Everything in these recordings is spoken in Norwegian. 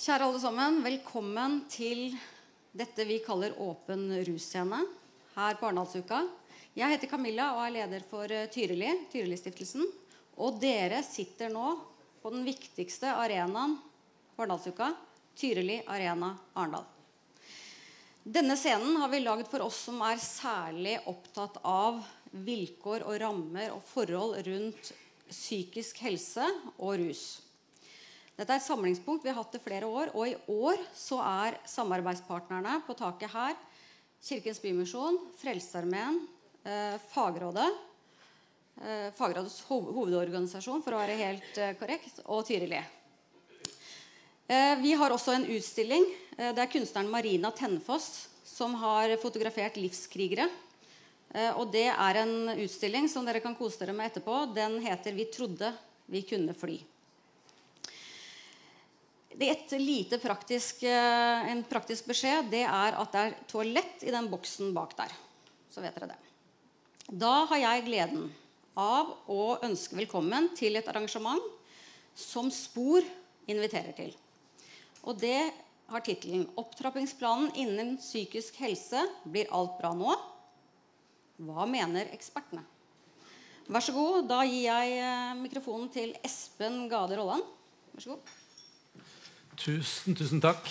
Kjære alle sammen, velkommen til dette vi kaller Åpen russcene her på Arendalsuka. Jeg heter Camilla og er leder for eh, Tyrili, Tyrilistiftelsen. Og dere sitter nå på den viktigste arenaen på Arendalsuka, Tyrili Arena Arendal. Denne scenen har vi lagd for oss som er særlig opptatt av vilkår og rammer og forhold rundt psykisk helse og rus. Dette er et samlingspunkt vi har hatt i flere år. Og i år så er samarbeidspartnerne på taket her Kirkens Bymisjon, Frelsesarmeen, eh, Fagrådet, eh, Fagrådets hov hovedorganisasjon for å være helt eh, korrekt, og Tyrili. Eh, vi har også en utstilling. Eh, det er kunstneren Marina Tennfoss som har fotografert livskrigere. Eh, og det er en utstilling som dere kan kose dere med etterpå. Den heter 'Vi trodde vi kunne fly'. Det er et lite praktisk, eh, en praktisk beskjed det er at det er toalett i den boksen bak der. Så vet dere det. Da har jeg gleden av å ønske velkommen til et arrangement som Spor inviterer til. Og det har tittelen 'Opptrappingsplanen innen psykisk helse blir alt bra nå'. Hva mener ekspertene? Vær så god. Da gir jeg eh, mikrofonen til Espen Gade Rolland. Vær så god. Tusen, tusen takk.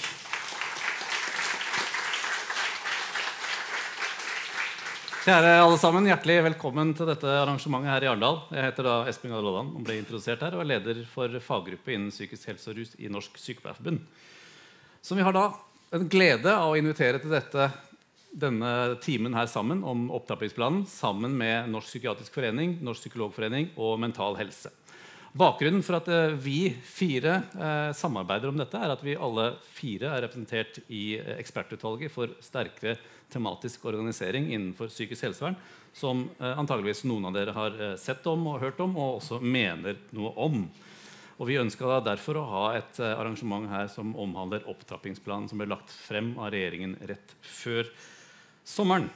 Kjære alle sammen, Hjertelig velkommen til dette arrangementet her i Arendal. Jeg heter da Espen Gade og ble introdusert her og er leder for faggruppe innen psykisk helse og rus i Norsk Sykepleierforbund. Så vi har da en glede av å invitere til dette, denne timen her sammen om opptrappingsplanen sammen med Norsk psykiatrisk forening, Norsk psykologforening og Mental Helse. Bakgrunnen for at eh, vi fire eh, samarbeider om dette, er at vi alle fire er representert i eh, ekspertutvalget for sterkere tematisk organisering innenfor psykisk helsevern, som antageligvis noen av dere har sett om og hørt om, og også mener noe om. Og Vi ønska derfor å ha et arrangement her som omhandler opptrappingsplanen som ble lagt frem av regjeringen rett før sommeren.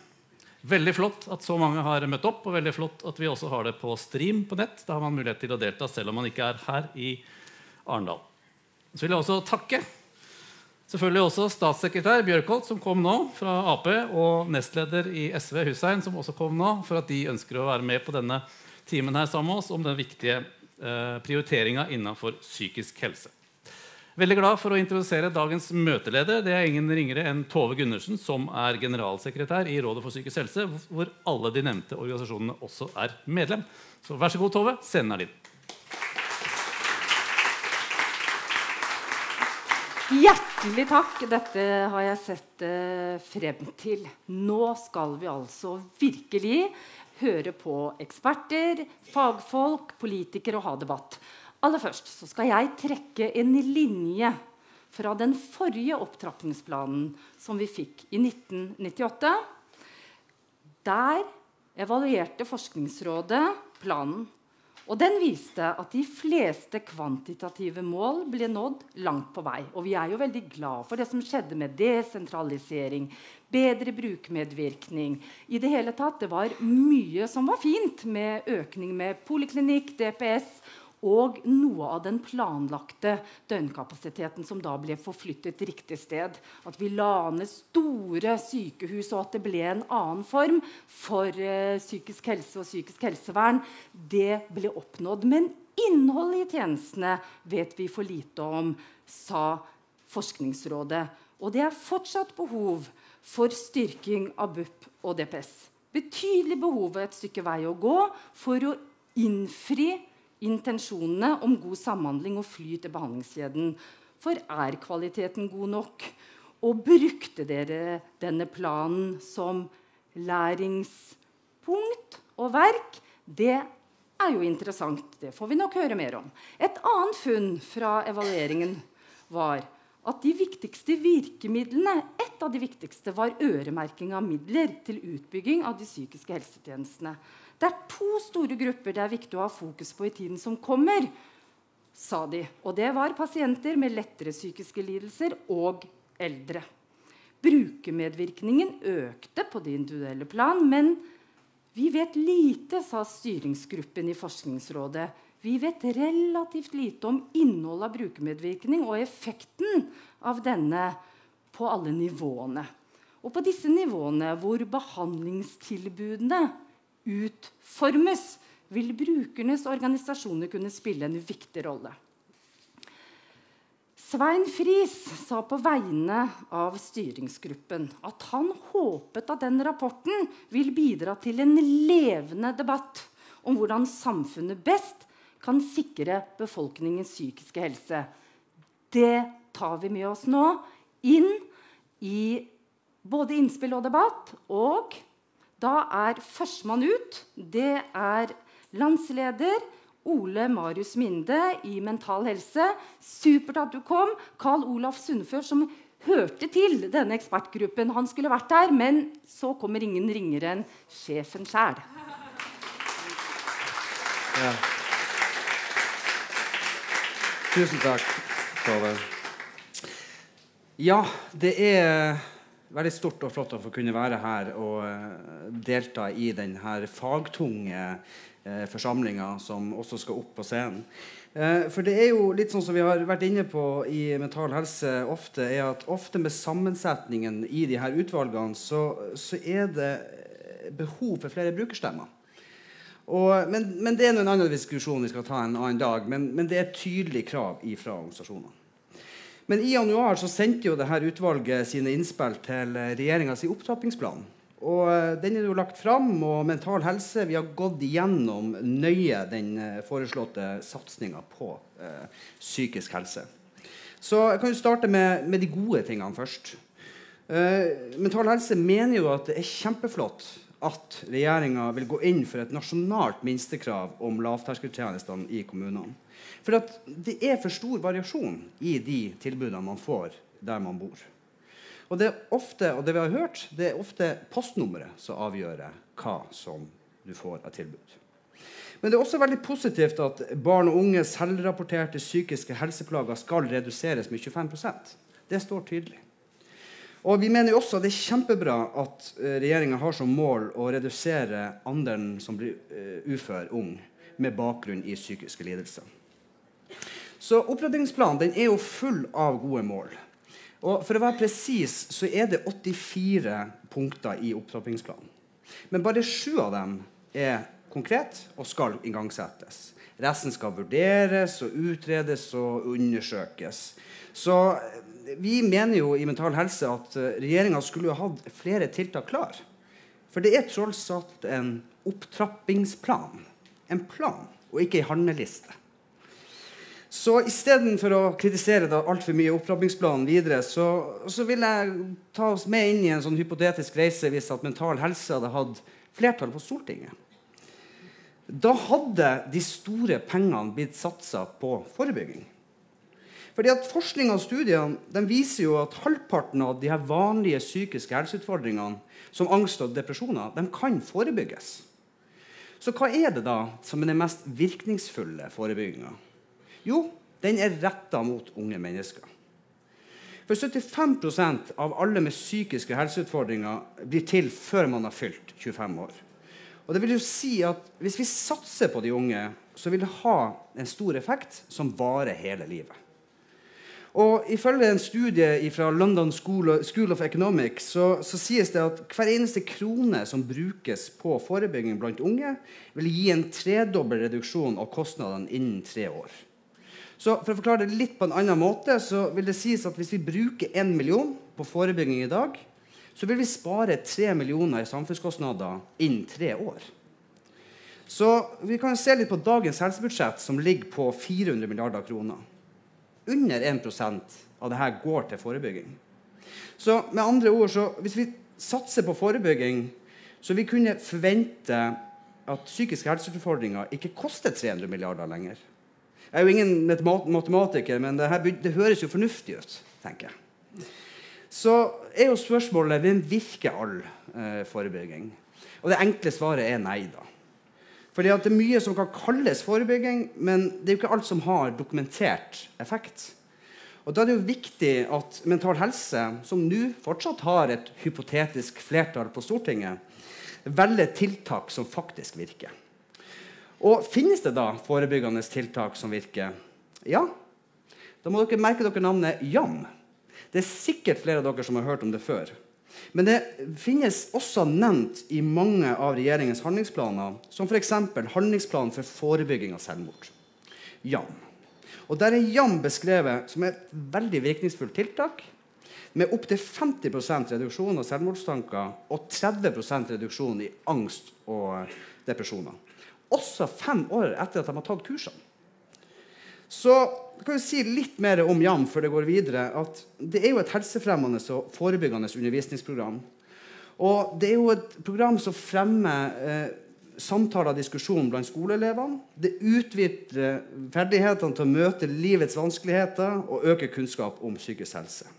Veldig flott at så mange har møtt opp, og veldig flott at vi også har det på stream på nett. Da har man mulighet til å delta selv om man ikke er her i Arendal. Så vil jeg også takke selvfølgelig også statssekretær Bjørkholt, som kom nå fra Ap, og nestleder i SV Hussein, som også kom nå, for at de ønsker å være med på denne timen her sammen med oss om den viktige eh, prioriteringa innenfor psykisk helse. Veldig glad for å introdusere dagens møteleder. Det er ingen ringere enn Tove Gundersen, som er generalsekretær i Rådet for psykisk helse, hvor alle de nevnte organisasjonene også er medlem. Så vær så god, Tove. Scenen er din. Hjertelig takk. Dette har jeg sett eh, frem til. Nå skal vi altså virkelig høre på eksperter, fagfolk, politikere og ha debatt. Aller først så skal jeg trekke en linje fra den forrige opptrappingsplanen som vi fikk i 1998. Der evaluerte Forskningsrådet planen. Og den viste at de fleste kvantitative mål ble nådd langt på vei. Og vi er jo veldig glad for det som skjedde med desentralisering, bedre brukermedvirkning. I det hele tatt, det var mye som var fint, med økning med poliklinikk, DPS og noe av den planlagte døgnkapasiteten som da ble forflyttet riktig sted. At vi la ned store sykehus, og at det ble en annen form for uh, psykisk helse og psykisk helsevern, det ble oppnådd. Men innholdet i tjenestene vet vi for lite om, sa Forskningsrådet. Og det er fortsatt behov for styrking av BUP og DPS. Betydelig behov et stykke vei å gå for å innfri intensjonene om god samhandling og flyt i behandlingskjeden. For er kvaliteten god nok? Og brukte dere denne planen som læringspunkt og verk? Det er jo interessant. Det får vi nok høre mer om. Et annet funn fra evalueringen var at de viktigste virkemidlene et av de viktigste var øremerking av midler til utbygging av de psykiske helsetjenestene. Det er to store grupper det er viktig å ha fokus på i tiden som kommer, sa de. Og det var pasienter med lettere psykiske lidelser og eldre. Brukermedvirkningen økte på det individuelle plan, men vi vet lite, sa styringsgruppen i Forskningsrådet. Vi vet relativt lite om innholdet av brukermedvirkning og effekten av denne på alle nivåene. Og på disse nivåene hvor behandlingstilbudene utformes, vil brukernes organisasjoner kunne spille en viktig rolle. Svein Friis sa på vegne av styringsgruppen at han håpet at den rapporten vil bidra til en levende debatt om hvordan samfunnet best kan sikre befolkningens psykiske helse. Det tar vi med oss nå inn i både innspill og debatt. Og da er førstemann ut det er landsleder Ole Marius Minde i Mental Helse. Supert at du kom. Karl Olaf Sundfør, som hørte til denne ekspertgruppen. Han skulle vært der, men så kommer ingen ringere enn sjefen sjæl. Ja. Tusen takk, Tove. Ja, det er veldig stort og flott å få kunne være her og uh, delta i denne fagtunge uh, forsamlinga som også skal opp på scenen. Uh, for det er jo litt sånn som vi har vært inne på i Mental Helse ofte, er at ofte med sammensetningen i de her utvalgene så, så er det behov for flere brukerstemmer. Og, men, men, det er en annen diskusjon vi skal ta en annen dag. Men, men det er et tydelig krav fra organisasjonene. Men i januar så sendte jo det her utvalget sine innspill til regjeringas opptrappingsplan. Og eh, Den er jo lagt fram, og Mental Helse vi har gått igjennom nøye den eh, foreslåtte satsinga på eh, psykisk helse. Så jeg kan jo starte med, med de gode tingene først. Eh, Mental Helse mener jo at det er kjempeflott at regjeringa vil gå inn for et nasjonalt minstekrav om lavterskeltjenestene i kommunene. For det er for stor variasjon i de tilbudene man får der man bor. Og det er ofte, og det vi har hørt, det er ofte postnummeret som avgjør hva som du får av tilbud. Men det er også veldig positivt at barn og unge selvrapporterte psykiske helseplager skal reduseres med 25% Det står tydelig. Og Vi mener jo også at det er kjempebra at eh, regjeringa har som mål å redusere andelen som blir uh, ufør ung med bakgrunn i psykiske lidelser. Så opprettingsplanen er jo full av gode mål. Og For å være presis så er det 84 punkter i opptrappingsplanen. Men bare sju av dem er konkret og skal igangsettes. Resten skal vurderes og utredes og undersøkes. Så eh, vi mener jo i Mental Helse at eh, regjeringa skulle hatt flere tiltak klar. For det er tross alt en opptrappingsplan. En plan, og ikke ei handleliste. Så istedenfor å kritisere da altfor mye opptrappingsplanen videre, så, så, vil jeg ta oss med inn i en sånn hypotetisk reise hvis at Mental Helse hadde hatt flertall på Stortinget. Da hadde de store pengene blitt satsa på forebygging. Fordi at Forskning og studiene viser jo at halvparten av de her vanlige psykiske helseutfordringene, som angst og depresjoner, de kan forebygges. Så hva er det da som er den mest virkningsfulle forebygginga? Jo, den er retta mot unge mennesker. For 75% av alle med psykiske helseutfordringer blir til før man har fylt 25 år. Og det vil jo si at Hvis vi satser på de unge, så vil det ha en stor effekt som varer hele livet. Og Ifølge en studie fra London School of Economics så, så, sies det at hver eneste krone som brukes på forebygging blant unge, vil gi en tredobbel reduksjon av kostnadene innen tre år. Så for å forklare det litt på en annen måte, så vil det sies at hvis vi bruker 1 million på forebygging i dag, så vil vi spare 3 millioner i samfunnskostnader innen tre år. Så vi kan se litt på dagens helsebudsjett, som ligger på 400 milliarder kroner. Under 1% av dette går til forebygging. Så med andre ord, så hvis vi satser på forebygging, så vi kunne forvente at psykiske helseutfordringer ikke koster 300 milliarder lenger. Jeg er jo ingen matematiker, men det, her, det høres jo fornuftig ut, tenker jeg. Så er jo spørsmålet hvem virker all eh, forebygging? Og det enkle svaret er nei. da. Fordi at Det er mye som kan kalles forebygging, men det er jo ikke alt som har dokumentert effekt. Og Da er det jo viktig at Mental Helse, som nå fortsatt har et hypotetisk flertall på Stortinget, velger tiltak som faktisk virker. Og finnes det da forebyggende tiltak som virker? Ja. Da må dere merke dere navnet JAM. Det er sikkert flere av dere som har hørt om det før. Men det finnes også nevnt i mange av regjeringens handlingsplaner, som f.eks. handlingsplanen for forebygging av selvmord. JAM. Og Der er JAM beskrevet som et veldig virkningsfullt tiltak med opptil 50% reduksjon av selvmordstanker og 30% reduksjon i angst og depresjoner. Også fem år etter at de har tatt kursene. Så kan vi si litt mer om JAM før det går videre. at Det er jo et helsefremmende og forebyggende undervisningsprogram. Og det er jo et program som fremmer eh, samtaler og diskusjon blant skoleelevene. Det utvider ferdighetene til å møte livets vanskeligheter og øke kunnskap om psykisk helse.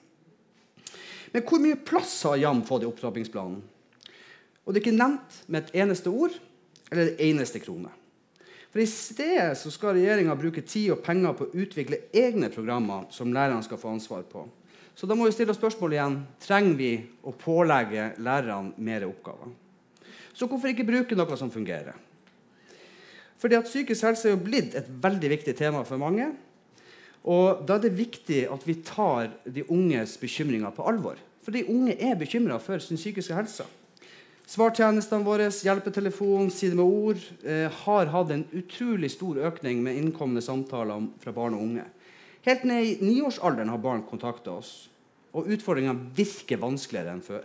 Men hvor mye plass har Jam fått i opptrappingsplanen? Og det er ikke nevnt med et eneste ord eller en eneste krone. For I stedet så skal regjeringa bruke tid og penger på å utvikle egne programmer som lærerne skal få ansvar på. Så da må vi stille spørsmålet igjen trenger vi å pålegge lærerne mer oppgaver. Så hvorfor ikke bruke noe som fungerer? Fordi at Psykisk helse er jo blitt et veldig viktig tema for mange. Og Da er det viktig at vi tar de unges bekymringer på alvor. For de unge er bekymra for sin psykiske helse. Svartjenestene våre, hjelpetelefon, Side med ord, eh, har hatt en utrolig stor økning med innkomne samtaler fra barn og unge. Helt ned i niårsalderen har barn kontakta oss. Og utfordringene virker vanskeligere enn før.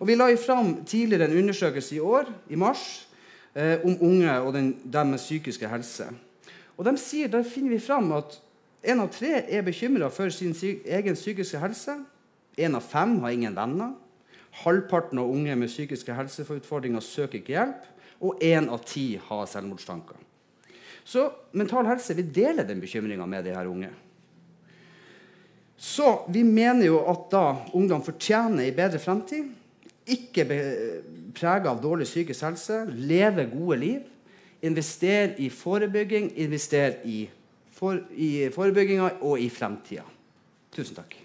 Og Vi la fram tidligere en undersøkelse i år, i mars, eh, om unge og den, deres psykiske helse. Og de sier, Der finner vi fram at Én av tre er bekymra for sin egen psykiske helse. Én av fem har ingen venner. Halvparten av unge med psykiske helseutfordringer søker ikke hjelp. Og én av ti har selvmordstanker. Så Mental Helse vil dele den bekymringa med de her unge. Så vi mener jo at da ungdom fortjener en bedre fremtid. Ikke prega av dårlig psykisk helse. Leve gode liv. Investere i forebygging. Investere i for, i forebygginga og i fremtida. Tusen takk.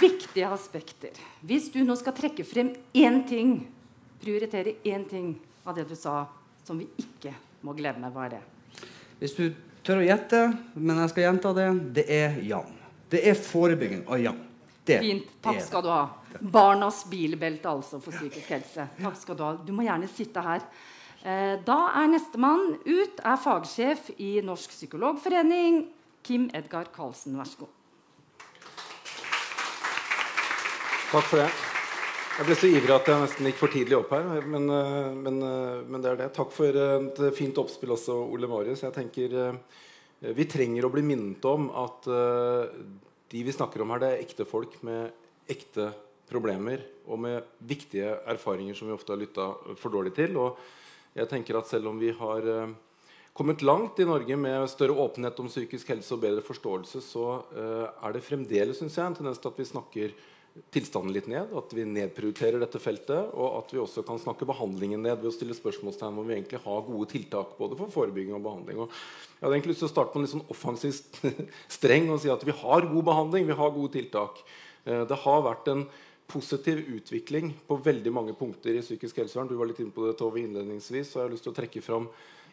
Viktige aspekter. Hvis du nå skal trekke frem én ting, prioritere én ting av det du sa, som vi ikke må glemme, hva er det? Hvis du tør å gjette, men jeg skal gjenta det, det er Jan. Det er forebygging av Jan. Det Fint. Takk skal du ha. Barnas bilbelte altså for psykisk helse. Takk skal Du ha. Du må gjerne sitte her. Eh, da er nestemann ut er fagsjef i Norsk psykologforening, Kim Edgar Karlsen. Vær så god. Takk for det. Jeg ble så ivrig at jeg nesten gikk for tidlig opp her. Men, eh, men, eh, men det er det. Takk for et fint oppspill også, Ole Marius. Jeg tenker Vi trenger å bli minnet om at de vi snakker om her, det er ekte folk med ekte problemer og med viktige erfaringer som vi ofte har lytta for dårlig til. Og jeg tenker at selv om vi har kommet langt i Norge med større åpenhet om psykisk helse og bedre forståelse, så er det fremdeles synes jeg, en tendens til at vi snakker tilstanden litt ned, at vi nedprioriterer dette feltet, og at vi også kan snakke behandlingen ned ved å stille spørsmålstegn om vi egentlig har gode tiltak både for forebygging og behandling. Og jeg hadde egentlig lyst til å starte på en litt sånn offensiv streng og si at vi har god behandling, vi har gode tiltak. Eh, det har vært en positiv utvikling på veldig mange punkter i psykisk helsevern. Du var litt inne på det Tove, innledningsvis, så jeg har lyst til å trekke fram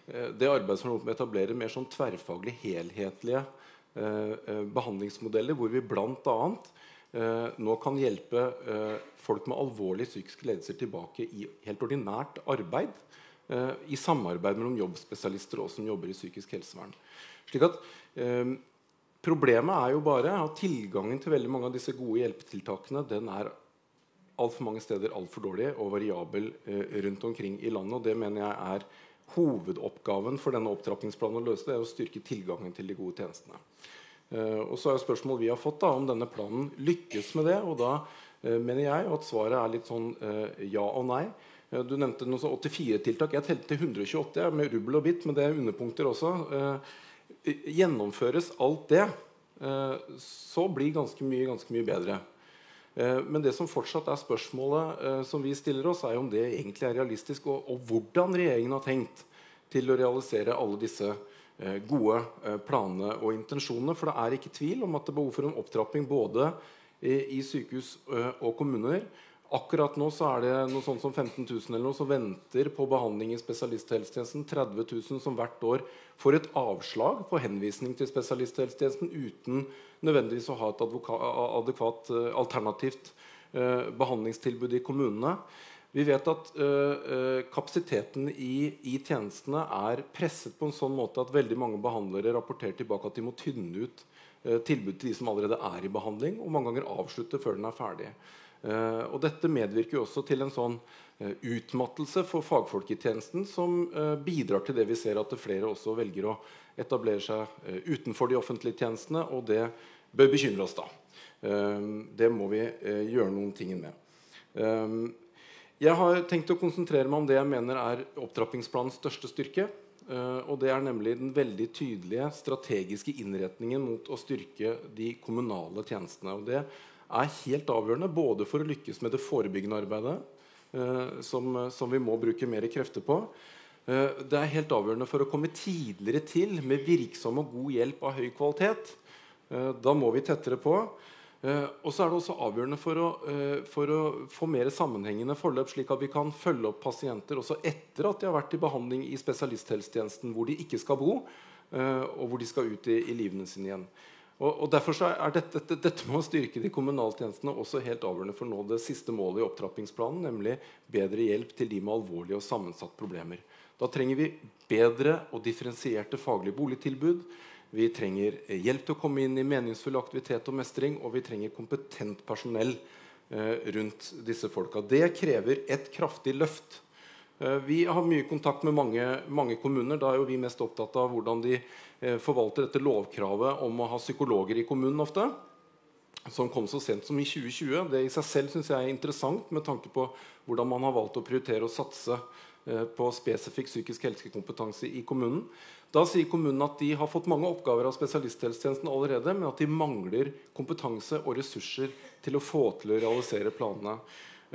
eh, det arbeidet som er med å etablere mer sånn tverrfaglig helhetlige eh, behandlingsmodeller, hvor vi blant Eh, nå kan hjelpe eh, folk med alvorlige psykiske ledelser tilbake i helt ordinært arbeid. Eh, I samarbeid mellom jobbspesialister og som jobber i psykisk helsevern. Slik at Problemet er jo bare at tilgangen til veldig mange av disse gode hjelpetiltakene den er altfor mange steder altfor dårlig og variabel rundt omkring i landet. og Det mener jeg er hovedoppgaven for denne opptrappingsplanen å løse. det er å styrke tilgangen til de gode tjenestene. Eh, og så er spørsmålet vi har fått da, om denne planen lykkes med det. Og da eh, mener jeg at svaret er litt sånn eh, ja og nei. Du nevnte noen 84 tiltak. Jeg telte til 128 med rubbel og bit, men det er underpunkter også. Gjennomføres alt det, så blir ganske mye ganske mye bedre. Men det som fortsatt er spørsmålet som vi stiller oss, er om det egentlig er realistisk, og, og hvordan regjeringen har tenkt til å realisere alle disse Eh, gode eh, planene og intensjonene. For det er ikke tvil om at det er behov for en opptrapping både i, sykehus og kommuner. Akkurat nå så er det noe sånt som 15 000 eller noe som venter på behandling i spesialisthelsetjenesten. 30 000 som hvert år får et avslag på henvisning til spesialisthelsetjenesten uten nødvendigvis å ha et adekvat alternativt behandlingstilbud i kommunene. Vi vet at uh, kapasiteten i, i, tjenestene er presset på en sånn måte at veldig mange behandlere rapporterer tilbake at de må tynne ut ø, tilbud til de som allerede er i behandling, og mange ganger avslutte før den er ferdig. Uh, og Dette medvirker også til en sånn utmattelse for fagfolk i tjenesten som bidrar til det vi ser at flere også velger å etablere seg utenfor de offentlige tjenestene, og det bør bekymre oss da. det må vi gjøre noen ting med. Jeg har tenkt å konsentrere meg om det jeg mener er opptrappingsplanens største styrke. Uh, og det er nemlig den veldig tydelige strategiske innretningen mot å styrke de kommunale tjenestene. Og det er helt avgjørende både for å lykkes med det forebyggende arbeidet, uh, som, som, vi må bruke mer krefter på. Uh, det er helt avgjørende for å komme tidligere til med virksom og god hjelp av høy kvalitet. da må vi tettere på. Eh, og så er det også avgjørende for å, eh, for å, få mer sammenhengende forløp, slik at vi kan følge opp pasienter også etter at de har vært i behandling i spesialisthelsetjenesten, hvor de ikke skal bo, eh, og hvor de skal ut i, i livene sine igjen. Og, og Derfor er dette, dette, dette, med å styrke de kommunale tjenestene også helt avgjørende for å nå det siste målet i opptrappingsplanen, nemlig bedre hjelp til de med alvorlige og sammensatte problemer. Da trenger vi bedre og differensierte faglige boligtilbud. Vi trenger eh, hjelp til å komme inn i meningsfull aktivitet og mestring, og vi trenger kompetent personell eh, rundt disse folka. Det krever et kraftig løft. Eh, vi har mye kontakt med mange, mange, kommuner. Da er jo vi mest opptatt av hvordan de forvalter dette lovkravet om å ha psykologer i kommunen ofte. Som kom så sent som i 2020. Det i seg selv synes jeg er interessant med tanke på hvordan man har valgt å prioritere å satse på spesifikk psykisk helsekompetanse i kommunen. Da sier kommunen at de har fått mange oppgaver av spesialisthelsetjenesten allerede, men at de mangler kompetanse og ressurser til å få til å realisere planene.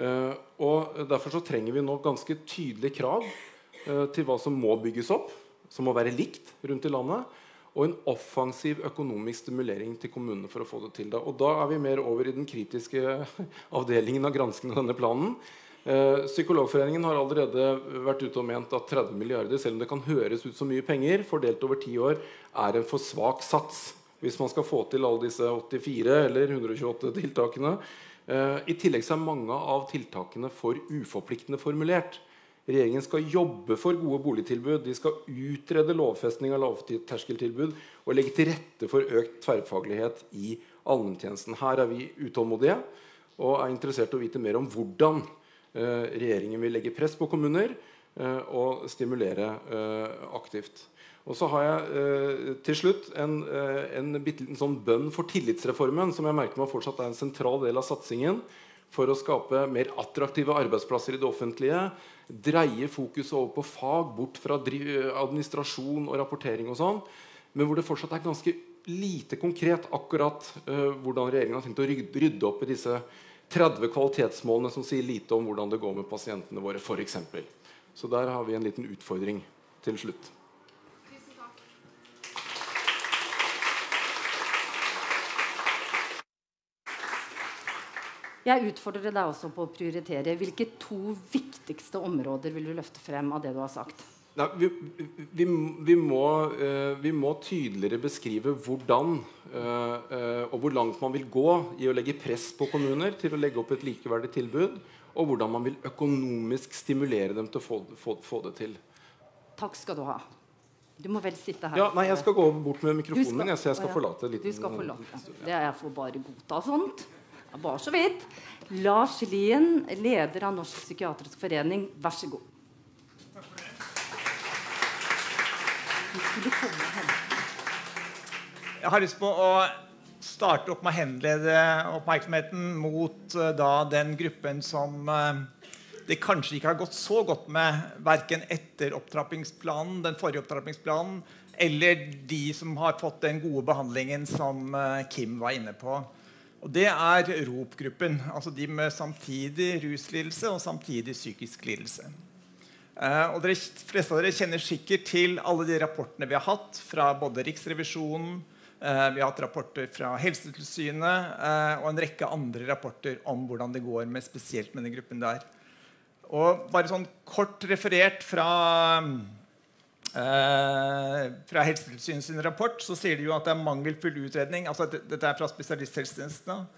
Uh, og Derfor så trenger vi nå ganske tydelige krav uh, til hva som må bygges opp, som må være likt rundt i landet, og en offensiv økonomisk stimulering til kommunene for å få det til. Da. Og da er vi mer over i den kritiske avdelingen av granskingen av denne planen. Eh, Psykologforeningen har allerede vært ute og ment at 30 milliarder, selv om det kan høres ut som mye penger, fordelt over ti år, er en for svak sats hvis man skal få til alle disse 84 eller 128 tiltakene. Eh, I tillegg er mange av tiltakene for uforpliktende formulert. Regjeringen skal jobbe for gode boligtilbud. De skal utrede lovfestning av lavterskeltilbud og legge til rette for økt tverrfaglighet i allmenntjenesten. Her er vi utålmodige og er interessert i å vite mer om hvordan regjeringen vil legge press på kommuner eh, og stimulere eh, aktivt. Og så har jeg til slutt en, en, en sånn bønn for tillitsreformen, som jeg merker meg fortsatt er en sentral del av satsingen for å skape mer attraktive arbeidsplasser i det offentlige. Dreie fokuset over på fag, bort fra administrasjon og rapportering og sånn. Men hvor det fortsatt er ganske lite konkret akkurat hvordan regjeringen har tenkt å rydde opp i disse 30 kvalitetsmålene som sier lite om hvordan det går med pasientene våre, f.eks. Så der har vi en liten utfordring til slutt. Jeg utfordrer deg også på å prioritere. Hvilke to viktigste områder vil du løfte frem av det du har sagt? Nei, vi, vi, vi, må, uh, vi, må, tydeligere beskrive hvordan uh, uh, og hvor langt man vil gå i å legge press på kommuner til å legge opp et likeverdig tilbud, og hvordan man vil økonomisk stimulere dem til å få, få, få det til. Takk skal du ha. Du må vel sitte her. Ja, nei, Jeg skal gå bort med mikrofonen min. Så jeg skal forlate litt. Du skal forlate. Det er jeg får bare godta sånt. Bare så vidt. Lars Lien, leder av Norsk psykiatrisk forening, vær så god. Jeg har lyst på å starte opp med å henlede oppmerksomheten mot uh, da, den gruppen som uh, det kanskje ikke har gått så godt med, verken etter opptrappingsplanen, den forrige opptrappingsplanen, eller de som har fått den gode behandlingen som uh, Kim var inne på. Og Det er ROP-gruppen. Altså de med samtidig ruslidelse og samtidig psykisk lidelse. Uh, og De fleste av dere kjenner sikkert til alle de rapportene vi har hatt fra både Riksrevisjonen, uh, vi har hatt rapporter fra Helsetilsynet uh, og en rekke andre rapporter om hvordan det går med spesielt med den gruppen der. Og bare sånn kort referert fra, fra Helsetilsynets rapport så sier de jo at det er mangelfull utredning. altså Dette er fra spesialisthelsetjenesten.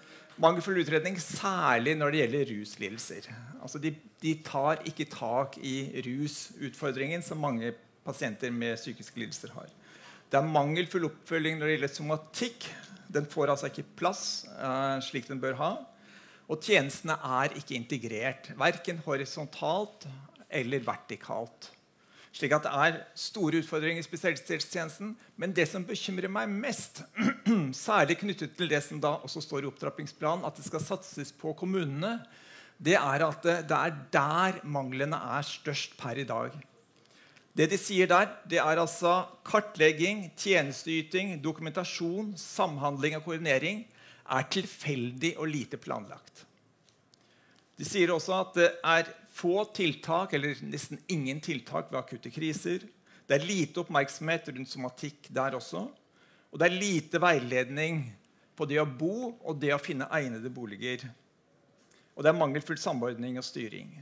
Mangelfull utredning særlig når det gjelder ruslidelser. Altså de, de tar ikke tak i rusutfordringen som mange pasienter med psykiske lidelser har. Det er mangelfull oppfølging når det gjelder somatikk. Den får altså ikke plass uh, slik den bør ha. Og tjenestene er ikke integrert, verken horisontalt eller vertikalt. Slik at det er store utfordringer i spesialisthelsetjenesten. Men det som bekymrer meg mest, særlig knyttet til det som da også står i opptrappingsplanen, at det skal satses på kommunene, det er at det, er der manglene er størst per i dag. Det de sier der, det er altså kartlegging, tjenesteyting, dokumentasjon, samhandling og koordinering er tilfeldig og lite planlagt. De sier også at det er få tiltak, eller nesten ingen tiltak ved akutte kriser. Det er lite oppmerksomhet rundt somatikk der også. Og det er lite veiledning på det å bo og det å finne egnede boliger. Og det er mangelfull samordning og styring.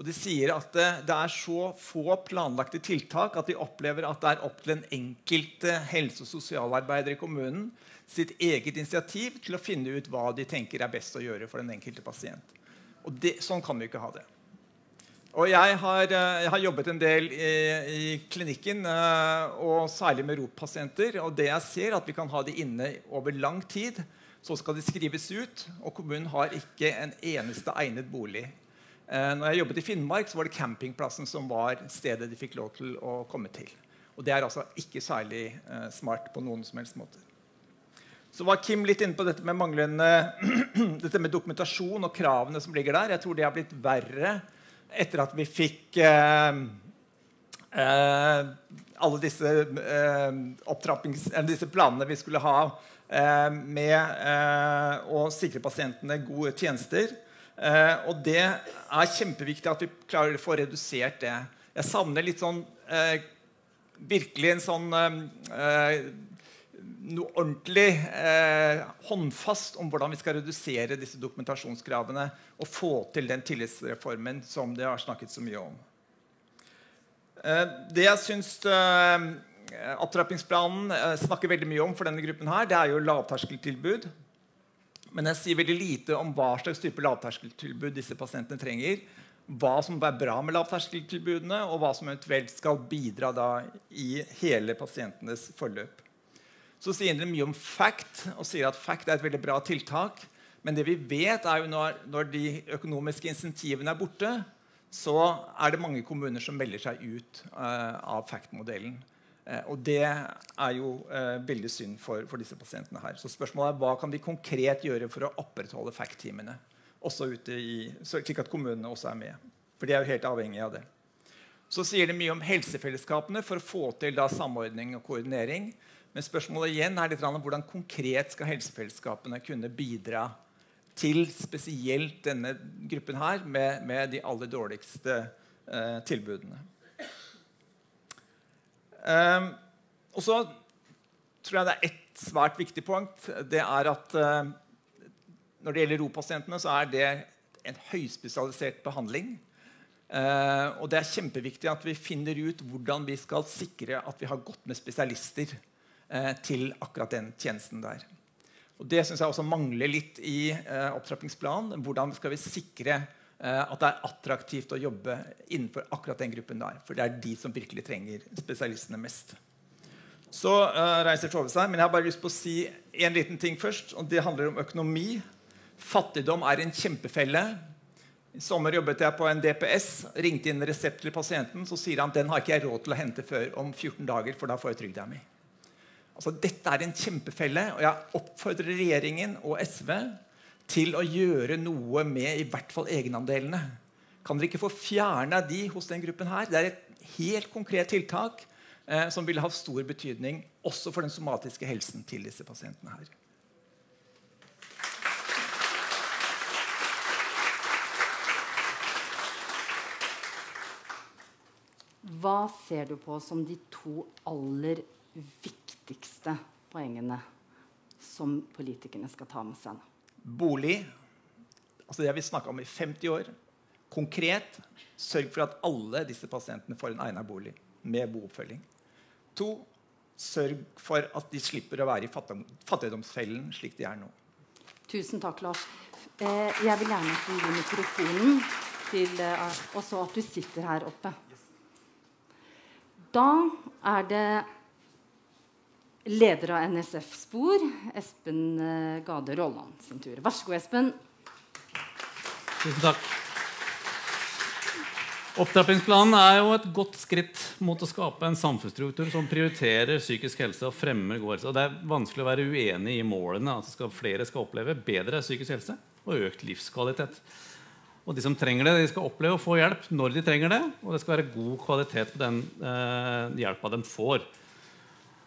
Og De sier at det, det, er så få planlagte tiltak at de opplever at det er opp til den enkelte helse- og sosialarbeider i kommunen sitt eget initiativ til å finne ut hva de tenker er best å gjøre for den enkelte pasient. Og det, Sånn kan vi ikke ha det. Og jeg har, eh, jeg har jobbet en del i, i klinikken, eh, og særlig med ROP-pasienter. Og det jeg ser, at vi kan ha de inne over lang tid. Så skal de skrives ut, og kommunen har ikke en eneste egnet bolig Eh, når jeg jobbet i Finnmark, så var det campingplassen som var stedet de fikk lov til å komme til. Og det er altså ikke særlig smart på noen som helst måte. Så var Kim litt inne på dette med dette med dokumentasjon og kravene som ligger der. Jeg tror det har blitt verre etter at vi fikk eh, eh, alle disse, eh, disse, planene vi skulle ha eh, med å sikre pasientene gode tjenester. Eh, og det er kjempeviktig at vi klarer å få redusert det. Jeg savner litt sånn eh, Virkelig en sånn eh, noe ordentlig eh, håndfast om hvordan vi skal redusere disse dokumentasjonskravene og få til den tillitsreformen som det har snakket så mye om. Eh, det jeg syns eh, Opptrappingsplanen snakker veldig mye om for denne gruppen, her, det er jo lavterskeltilbud. Men jeg sier veldig lite om hva slags type lavterskeltilbud disse pasientene trenger. Hva som er bra med lavterskeltilbudene, og hva som eventuelt skal bidra da i hele pasientenes forløp. Så sier de mye om FACT og sier at FACT er et veldig bra tiltak. Men det vi vet er jo når, når de økonomiske insentivene er borte, så er det mange kommuner som melder seg ut uh, av FACT-modellen. Uh, og det er jo uh, veldig synd for, for, disse pasientene her. Så spørsmålet er hva kan vi konkret gjøre for å opprettholde FACT-teamene? Slik at kommunene også er med. For de er jo helt avhengige av det. Så sier det mye om helsefellesskapene for å få til da, samordning og koordinering. Men spørsmålet igjen er litt hvordan konkret skal helsefellesskapene kunne bidra til spesielt denne gruppen her med, med de aller dårligste eh, tilbudene. Eh, og så tror jeg det er ett svært viktig punkt. Det er at eh, når det gjelder RO-pasientene, så er det en høyspesialisert behandling. Uh, og det er kjempeviktig at vi finner ut hvordan vi skal sikre at vi har godt med spesialister uh, til akkurat den tjenesten der. Og Det syns jeg også mangler litt i opptrappingsplanen. Hvordan skal vi sikre Eh, at det er attraktivt å jobbe innenfor akkurat den gruppen der. For det er de som virkelig trenger spesialistene mest. Så uh, reiser Tove seg, men jeg har bare lyst på å si en liten ting først. og Det handler om økonomi. Fattigdom er en kjempefelle. I sommer jobbet jeg på en DPS. Ringte inn resept til pasienten. Så sier han den har ikke jeg råd til å hente før om 14 dager, for da får jeg trygda mi. Altså, dette er en kjempefelle, og jeg oppfordrer regjeringen og SV til å gjøre noe med i hvert fall egenandelene. Kan dere ikke få fjerna de hos den gruppen her? Det er et helt konkret tiltak eh, som vil ha stor betydning også for den somatiske helsen til disse pasientene her. Hva ser du på som de to aller viktigste poengene som politikerne skal ta med seg? Bolig. Altså det har vi snakka om i 50 år. Konkret sørg for at alle disse pasientene får en egnet bolig med booppfølging. To, sørg for at de slipper å være i fattigdomsfellen slik de er nå. Tusen takk, Lars. Eh, jeg vil gjerne at du gir mikrofonen til Og så at du sitter her oppe. Da er det leder av NSF Spor, Espen eh, Gade Rolland, sin tur. Vær så god, Espen. Tusen takk. Opptrappingsplanen er jo et godt skritt mot å skape en samfunnsstruktur som prioriterer psykisk helse og fremmer god helse. Og det er vanskelig å være uenig i målene. at skal, flere skal oppleve bedre psykisk helse og økt livskvalitet. Og de som trenger det, de skal oppleve å få hjelp når de trenger det. Og det skal være god kvalitet på den eh, hjelpa de får.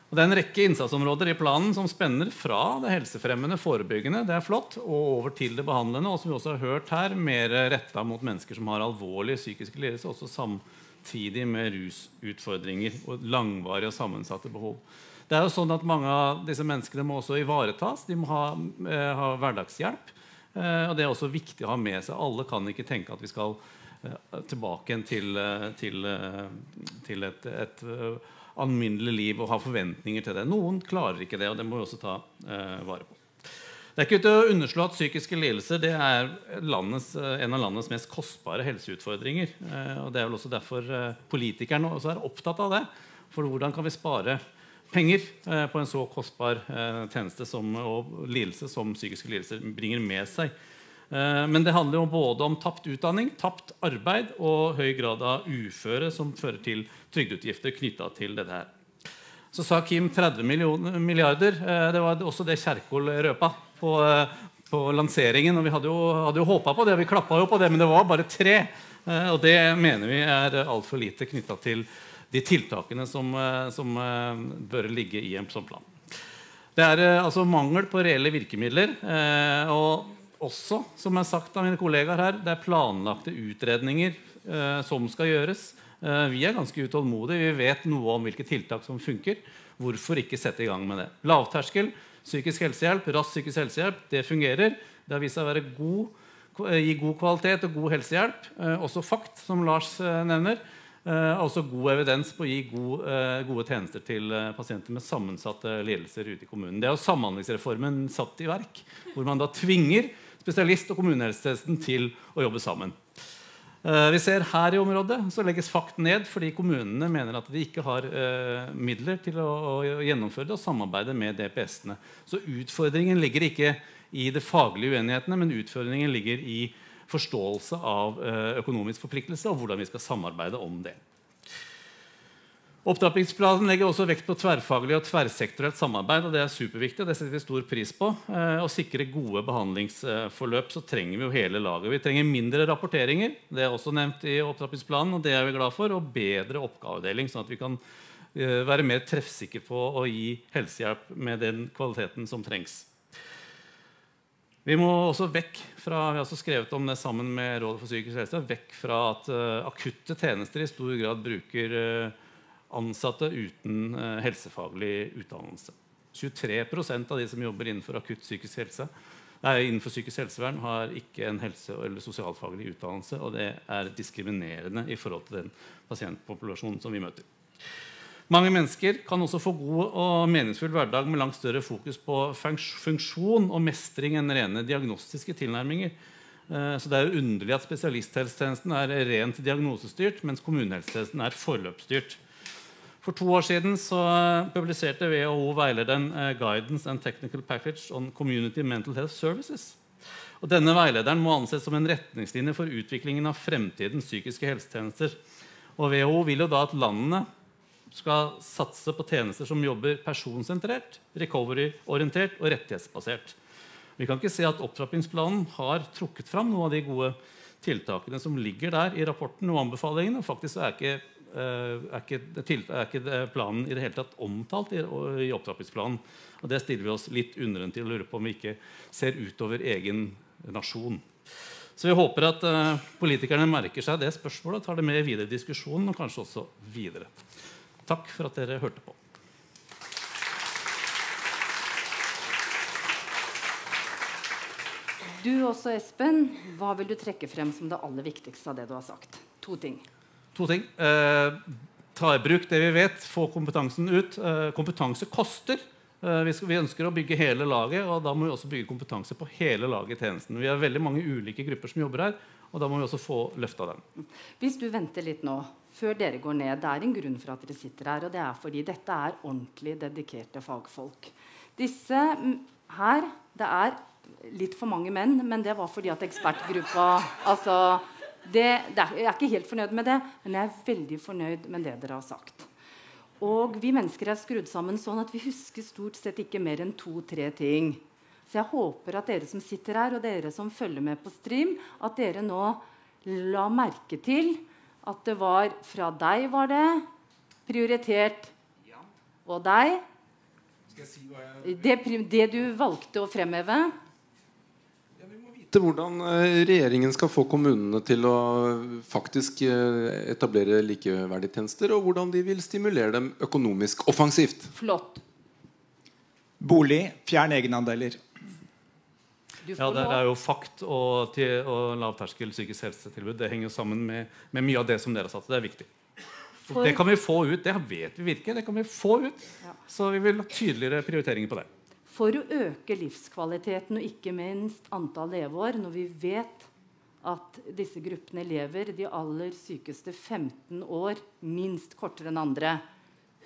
Og det er en rekke innsatsområder i planen som spenner fra det helsefremmende, forebyggende, det er flott, og over til det behandlende, og som vi også har hørt her, mer retta mot mennesker som har alvorlige psykiske lidelser, også samtidig med rusutfordringer og langvarige og sammensatte behov. Det er jo sånn at Mange av disse menneskene må også ivaretas. De må ha, eh, ha hverdagshjelp. Eh, og Det er også viktig å ha med seg. Alle kan ikke tenke at vi skal eh, tilbake til, eh, til, eh, til et, et alminnelig liv og ha forventninger til det. Noen klarer ikke det, og det må vi også ta eh, vare på. Det er ikke til å underslå at Psykiske lidelser er landets, eh, en av landets mest kostbare helseutfordringer. Eh, og Det er vel også derfor eh, politikerne også er opptatt av det. For hvordan kan vi spare penger eh, på en så kostbar eh, tjeneste som, og lidelse som psykiske lidelser bringer med seg? Eh, men det handler jo både om tapt utdanning, tapt arbeid og høy grad av uføre som fører til trygdeutgifter knytta til dette. her. Så sa Kim 30 milliarder. Eh, det var også det Kjerkol røpa på, eh, på lanseringen. og Vi hadde jo, hadde jo håpa på det, vi klappa jo på det, men det var bare tre. Og det mener vi er altfor lite knytta til de tiltakene som, som bør ligge i en sånn plan. Det er altså mangel på reelle virkemidler. og også, som er sagt av mine kollegaer her, det er planlagte utredninger eh, som skal gjøres. Eh, vi er ganske utålmodige. Vi vet noe om hvilke tiltak som funker. Hvorfor ikke sette i gang med det? Lavterskel, psykisk helsehjelp, rask psykisk helsehjelp, det fungerer. Det har vist seg å være god, eh, gi god kvalitet og god helsehjelp. Eh, også FACT, som Lars eh, nevner. Eh, også god evidens på å gi god, gode tjenester til pasienter med sammensatte lidelser ute i kommunen. Det er jo Samhandlingsreformen satt i verk, hvor man da tvinger spesialist- og kommunehelsetjenesten til å jobbe sammen. Eh, vi ser Her i området så legges FACT ned fordi kommunene mener at de ikke har eh, midler til å, gjennomføre det og samarbeide med DPS-ene. Så utfordringen ligger ikke i de faglige uenighetene, men utfordringen ligger i forståelse av eh, økonomisk forpliktelse og hvordan vi skal samarbeide om det. Opptrappingsplanen legger også vekt på tverrfaglig og tverrsektorielt samarbeid. og Det er superviktig, og det setter vi stor pris på. Eh, å sikre gode behandlingsforløp så trenger vi jo hele laget. Vi trenger mindre rapporteringer, det er også nevnt i opptrappingsplanen, og det er vi glad for, og bedre oppgavedeling, sånn at vi kan eh, være mer treffsikre på å gi helsehjelp med den kvaliteten som trengs. Vi må også vekk fra vi har også skrevet om det sammen med Rådet for psykisk helse, vekk fra at uh, akutte tjenester i stor grad bruker uh, ansatte uten eh, helsefaglig utdannelse. 23% av de som jobber innenfor akutt psykisk helse, nei, innenfor psykisk helsevern, har ikke en helse- eller sosialfaglig utdannelse. Og det er diskriminerende i forhold til den pasientpopulasjonen som vi møter. Mange mennesker kan også få god og meningsfull hverdag med langt større fokus på funksjon og mestring enn rene diagnostiske tilnærminger. Eh, så det er jo underlig at spesialisthelsetjenesten er rent diagnosestyrt, mens kommunehelsetjenesten er forløpsstyrt. For to år siden så eh, publiserte WHO veilederen uh, 'Guidance and Technical Package on Community Mental Health Services'. Og denne veilederen må anses som en retningslinje for utviklingen av fremtidens psykiske helsetjenester. Og WHO vil jo da at landene skal satse på tjenester som jobber personsentrert, recovery-orientert og rettighetsbasert. Vi kan ikke se at opptrappingsplanen har trukket fram noen av de gode tiltakene som ligger der i rapporten og anbefalingene. Faktisk er ikke Eh, Eh, er ikke, er ikke planen i det hele tatt omtalt i, i opptrappingsplanen. Og det stiller vi oss litt undrende til og lurer på om vi ikke ser utover egen nasjon. Så vi håper at eh, politikerne merker seg det spørsmålet og tar det med i videre diskusjonen og kanskje også videre. Takk for at dere hørte på. Du også, Espen. Hva vil du trekke frem som det aller viktigste av det du har sagt? To ting. To ting. Eh, ta i bruk det vi vet. Få kompetansen ut. Eh, kompetanse koster. Eh, vi, skal, vi, ønsker å bygge hele laget, og da må vi også bygge kompetanse på hele laget i tjenesten. Vi har veldig mange ulike grupper som jobber her, og da må vi også få løfta dem. Hvis du venter litt nå, før dere går ned Det er en grunn for at dere sitter her, og det er fordi dette er ordentlig dedikerte fagfolk. Disse her Det er litt for mange menn, men det var fordi at ekspertgruppa altså, det, det er, Jeg er ikke helt fornøyd med det, men jeg er veldig fornøyd med det dere har sagt. Og vi mennesker er skrudd sammen sånn at vi husker stort sett ikke mer enn to-tre ting. Så jeg håper at dere som sitter her, og dere som følger med på stream, at dere nå la merke til at det var fra deg var det prioritert. Og deg. Det, det du valgte å fremheve vite hvordan eh, regjeringen skal få kommunene til å faktisk eh, etablere likeverdige tjenester, og hvordan de vil stimulere dem økonomisk offensivt. Flott. Bolig, fjern egenandeler. Ja, Det er jo fakt og, til, og lavterskel psykisk helsetilbud. Det henger sammen med, med, mye av det som dere har satt. Det er viktig. For... Det kan vi få ut. Det vet vi virker. Det kan vi få ut. Ja. Så vi vil ha tydeligere prioriteringer på det for å øke livskvaliteten og ikke minst antall leveår, når vi vet at disse gruppene lever de aller sykeste 15 år minst kortere enn andre.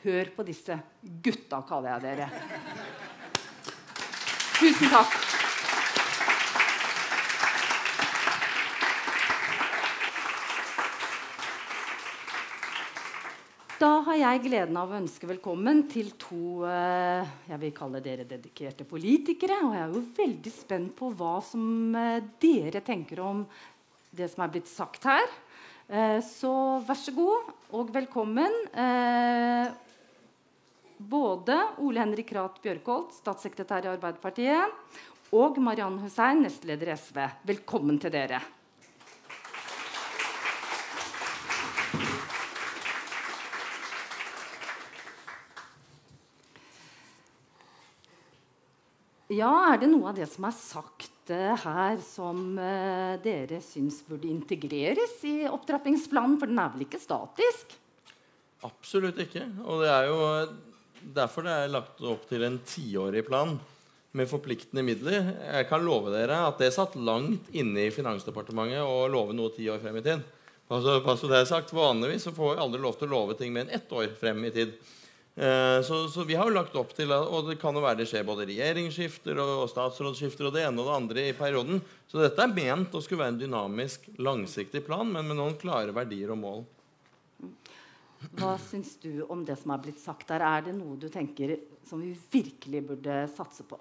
Hør på disse gutta, kaller jeg dere. Tusen takk. Da har jeg gleden av å ønske velkommen til to eh, jeg vil kalle dere dedikerte politikere. Og jeg er jo veldig spent på hva som eh, dere tenker om det som er blitt sagt her. Eh, så vær så god og velkommen. Både Ole Henrik Rath Bjørkholt, statssekretær i Arbeiderpartiet, og Mariann Hussein, nestleder i SV. Velkommen til dere. Ja, er det noe av det som er sagt uh, her, som uh, dere syns burde integreres i opptrappingsplanen? For den er vel ikke statisk? Absolutt ikke. Og det er jo derfor det er lagt opp til en tiårig plan med forpliktende midler. Jeg kan love dere at det satt langt inne i Finansdepartementet å love noe ti år frem i tid. Altså, altså det er sagt, Vanligvis så får aldri lov til å love ting mer enn ett år frem i tid. Eh, så, så, vi har jo lagt opp til Og det kan jo være det skjer både regjeringsskifter og, statsrådsskifter og det ene og det andre i perioden. Så dette er ment å skulle være en dynamisk, langsiktig plan, men med noen klare verdier og mål. Hva syns du om det som er blitt sagt der? Er det noe du tenker som vi virkelig burde satse på?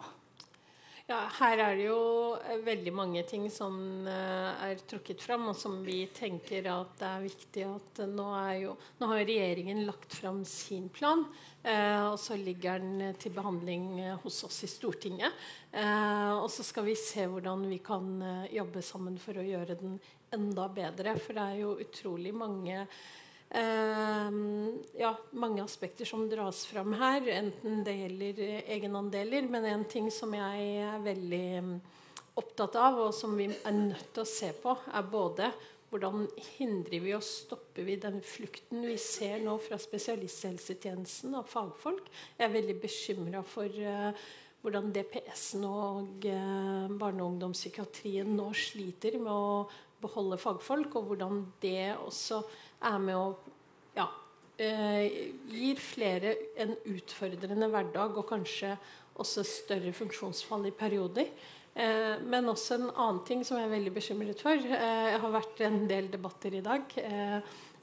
Ja, her er det jo eh, veldig mange ting som uh, er trukket fram, og som vi tenker at det er viktig at nå nå, jo, nå har regjeringen lagt fram sin plan. Og så ligger den til behandling hos oss i Stortinget. og så skal vi se hvordan vi kan jobbe sammen for å gjøre den enda bedre. For det er jo utrolig mange ja, mange aspekter som dras fram her, enten det gjelder egenandeler. Men en ting som jeg er veldig mm, opptatt av, og som vi er nødt til å se på, er både hvordan hindrer vi og stopper vi den flukten vi ser nå fra spesialisthelsetjenesten av fagfolk? Jeg er veldig bekymra for uh, hvordan DPS-en og uh, barne- og ungdomspsykiatrien nå sliter med å beholde fagfolk, og hvordan det også er med å ja, eh, gir flere en utfordrende hverdag og kanskje også større funksjonsfall i perioder. Eh, men også en annen ting som jeg er veldig bekymret for. Eh, jeg har vært i en del debatter i dag.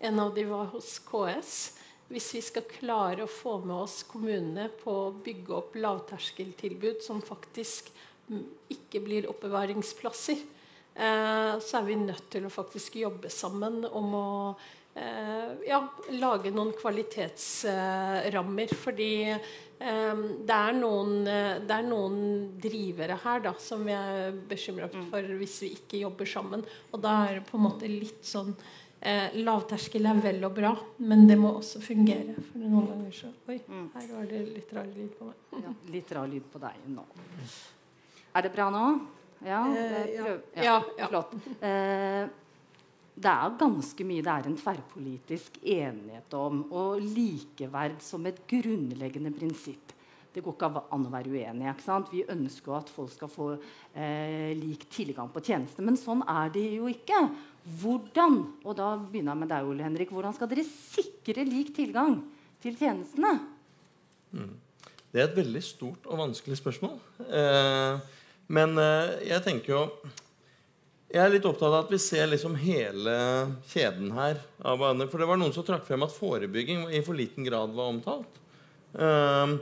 En av de var hos KS. Hvis vi skal klare å få med oss kommunene på å bygge opp lavterskeltilbud som faktisk ikke blir oppbevaringsplasser, så er vi nødt til å faktisk jobbe sammen om å ja, lage noen kvalitetsrammer. fordi eh, det er, noen, eh, det, er noen, drivere her da, som vi er bekymra mm. for hvis vi ikke jobber sammen. Og da er det på en måte litt sånn eh, Lavterskel er vel og bra, men det må også fungere. For noen ganger så Oi, mm. her var det litt rar lyd på meg. Ja, litt rar lyd på deg nå. Er det bra nå? Ja, Eh, ja. Ja, ja. Flott. Eh, det er ganske mye det er en tverrpolitisk enighet om. Og likeverd som et grunnleggende prinsipp. Det går ikke an å være uenig. Ikke sant? Vi ønsker jo at folk skal få eh, lik tilgang på tjenester. Men sånn er det jo ikke. Hvordan og da begynner jeg med deg, Ole Henrik, hvordan skal dere sikre lik tilgang til tjenestene? Det er et veldig stort og vanskelig spørsmål. Eh, men eh, jeg tenker jo Jeg er litt opptatt av at vi ser liksom hele kjeden her. For det var noen som trakk frem at forebygging i for liten grad var omtalt. Eh,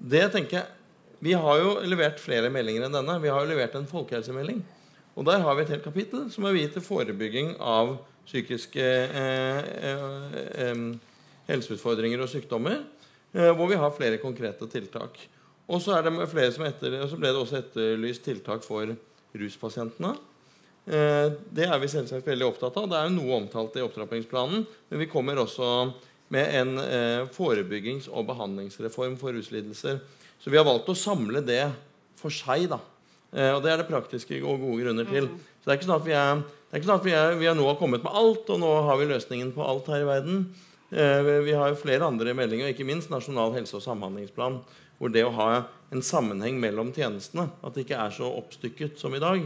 det tenker jeg Vi har jo levert flere meldinger enn denne. Vi har jo levert en folkehelsemelding. Og der har vi et helt kapittel som er viet til forebygging av psykiske eh, eh, eh, helseutfordringer og sykdommer. Eh, hvor vi har flere konkrete tiltak. Og så ble det også etterlyst tiltak for ruspasientene. Eh, det er vi selvsagt veldig opptatt av. Det er jo noe omtalt i opptrappingsplanen. Men vi kommer også med en eh, forebyggings- og behandlingsreform for ruslidelser. Så vi har valgt å samle det for seg. da. Eh, og det er det praktiske og gode grunner til. Så det er ikke sånn at vi er, det er ikke sånn at vi, er, vi er nå har kommet med alt, og nå har vi løsningen på alt her i verden. Eh, vi- har jo flere andre meldinger, ikke minst Nasjonal helse- og samhandlingsplan. Hvor det å ha en sammenheng mellom tjenestene, at det ikke er så oppstykket som i dag,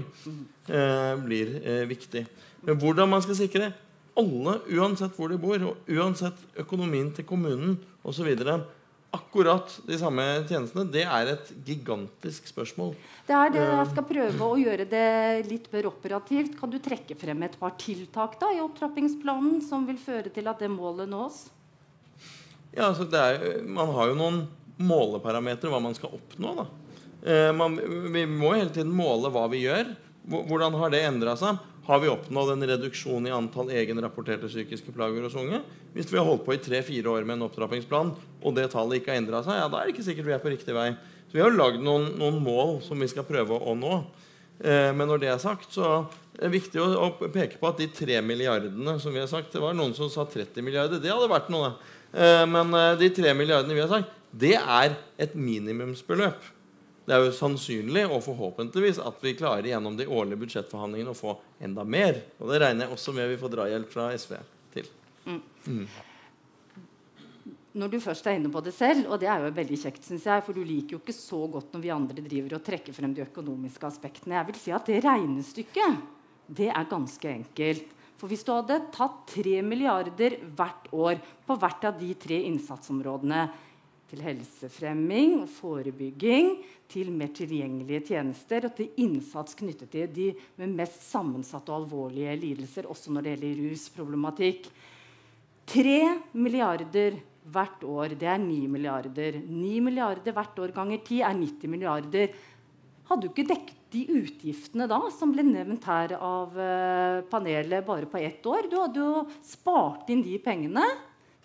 eh, blir eh, viktig. Men hvordan man skal sikre alle, uansett hvor de bor, og uansett økonomien til kommunen osv., akkurat de samme tjenestene, det er et gigantisk spørsmål. Det er det jeg skal prøve å gjøre det litt mer operativt. Kan du trekke frem et par tiltak da, i opptrappingsplanen som vil føre til at det målet nås? Ja, altså det er, Man har jo noen måleparametere hva man skal oppnå. da. Eh, man, vi må hele tiden måle hva vi gjør. Hvordan har det endra seg? Har vi oppnådd en reduksjon i antall egenrapporterte psykiske plager hos unge? Hvis vi har holdt på i tre-fire år med en opptrappingsplan, og det tallet ikke har endra seg, ja, da er det ikke sikkert vi er på riktig vei. Så vi har lagd noen, noen mål som vi skal prøve å nå. Eh, men når det er sagt, så er det viktig å, å peke på at de tre milliardene som vi har sagt Det var noen som sa 30 milliarder. Det hadde vært noe. Eh, men eh, de tre milliardene vi har sagt, det er et minimumsbeløp. Det er jo sannsynlig og forhåpentligvis at vi klarer gjennom de årlige budsjettforhandlingene å få enda mer. Og det regner jeg også med vi får drahjelp fra SV til. Når du først er inne på det selv, og det er jo veldig kjekt, synes jeg, for du liker jo ikke så godt når vi andre driver og trekker frem de økonomiske aspektene. Jeg vil si at det regnestykket, det er ganske enkelt. For hvis du hadde tatt 3 milliarder hvert år på hvert av de tre innsatsområdene til helsefremming og forebygging, til mer tilgjengelige tjenester og til innsats knyttet til de med mest sammensatte og alvorlige lidelser, også når det gjelder rusproblematikk. 3 milliarder hvert år, det er 9 milliarder. 9 milliarder hvert år ganger 10 er 90 milliarder. Hadde du ikke dekket de utgiftene da, som ble nevnt her av eh, panelet, bare på ett år? Du hadde jo spart inn de pengene.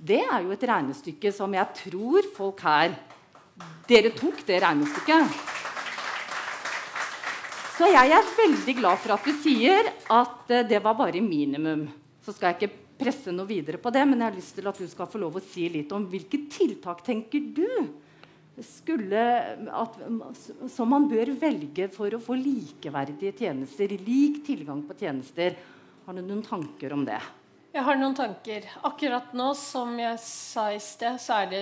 Det er jo et regnestykke som jeg tror folk her Dere tok det regnestykket. Så jeg er veldig glad for at du sier at eh, det var bare minimum. Så skal jeg ikke presse noe videre på det, men jeg har lyst til at du skal få lov å si litt om hvilke tiltak tenker du skulle, at, som man bør velge for å få likeverdige tjenester, lik tilgang på tjenester. Har du noen tanker om det? Jeg har noen tanker. Akkurat nå, som jeg sa i sted, så er det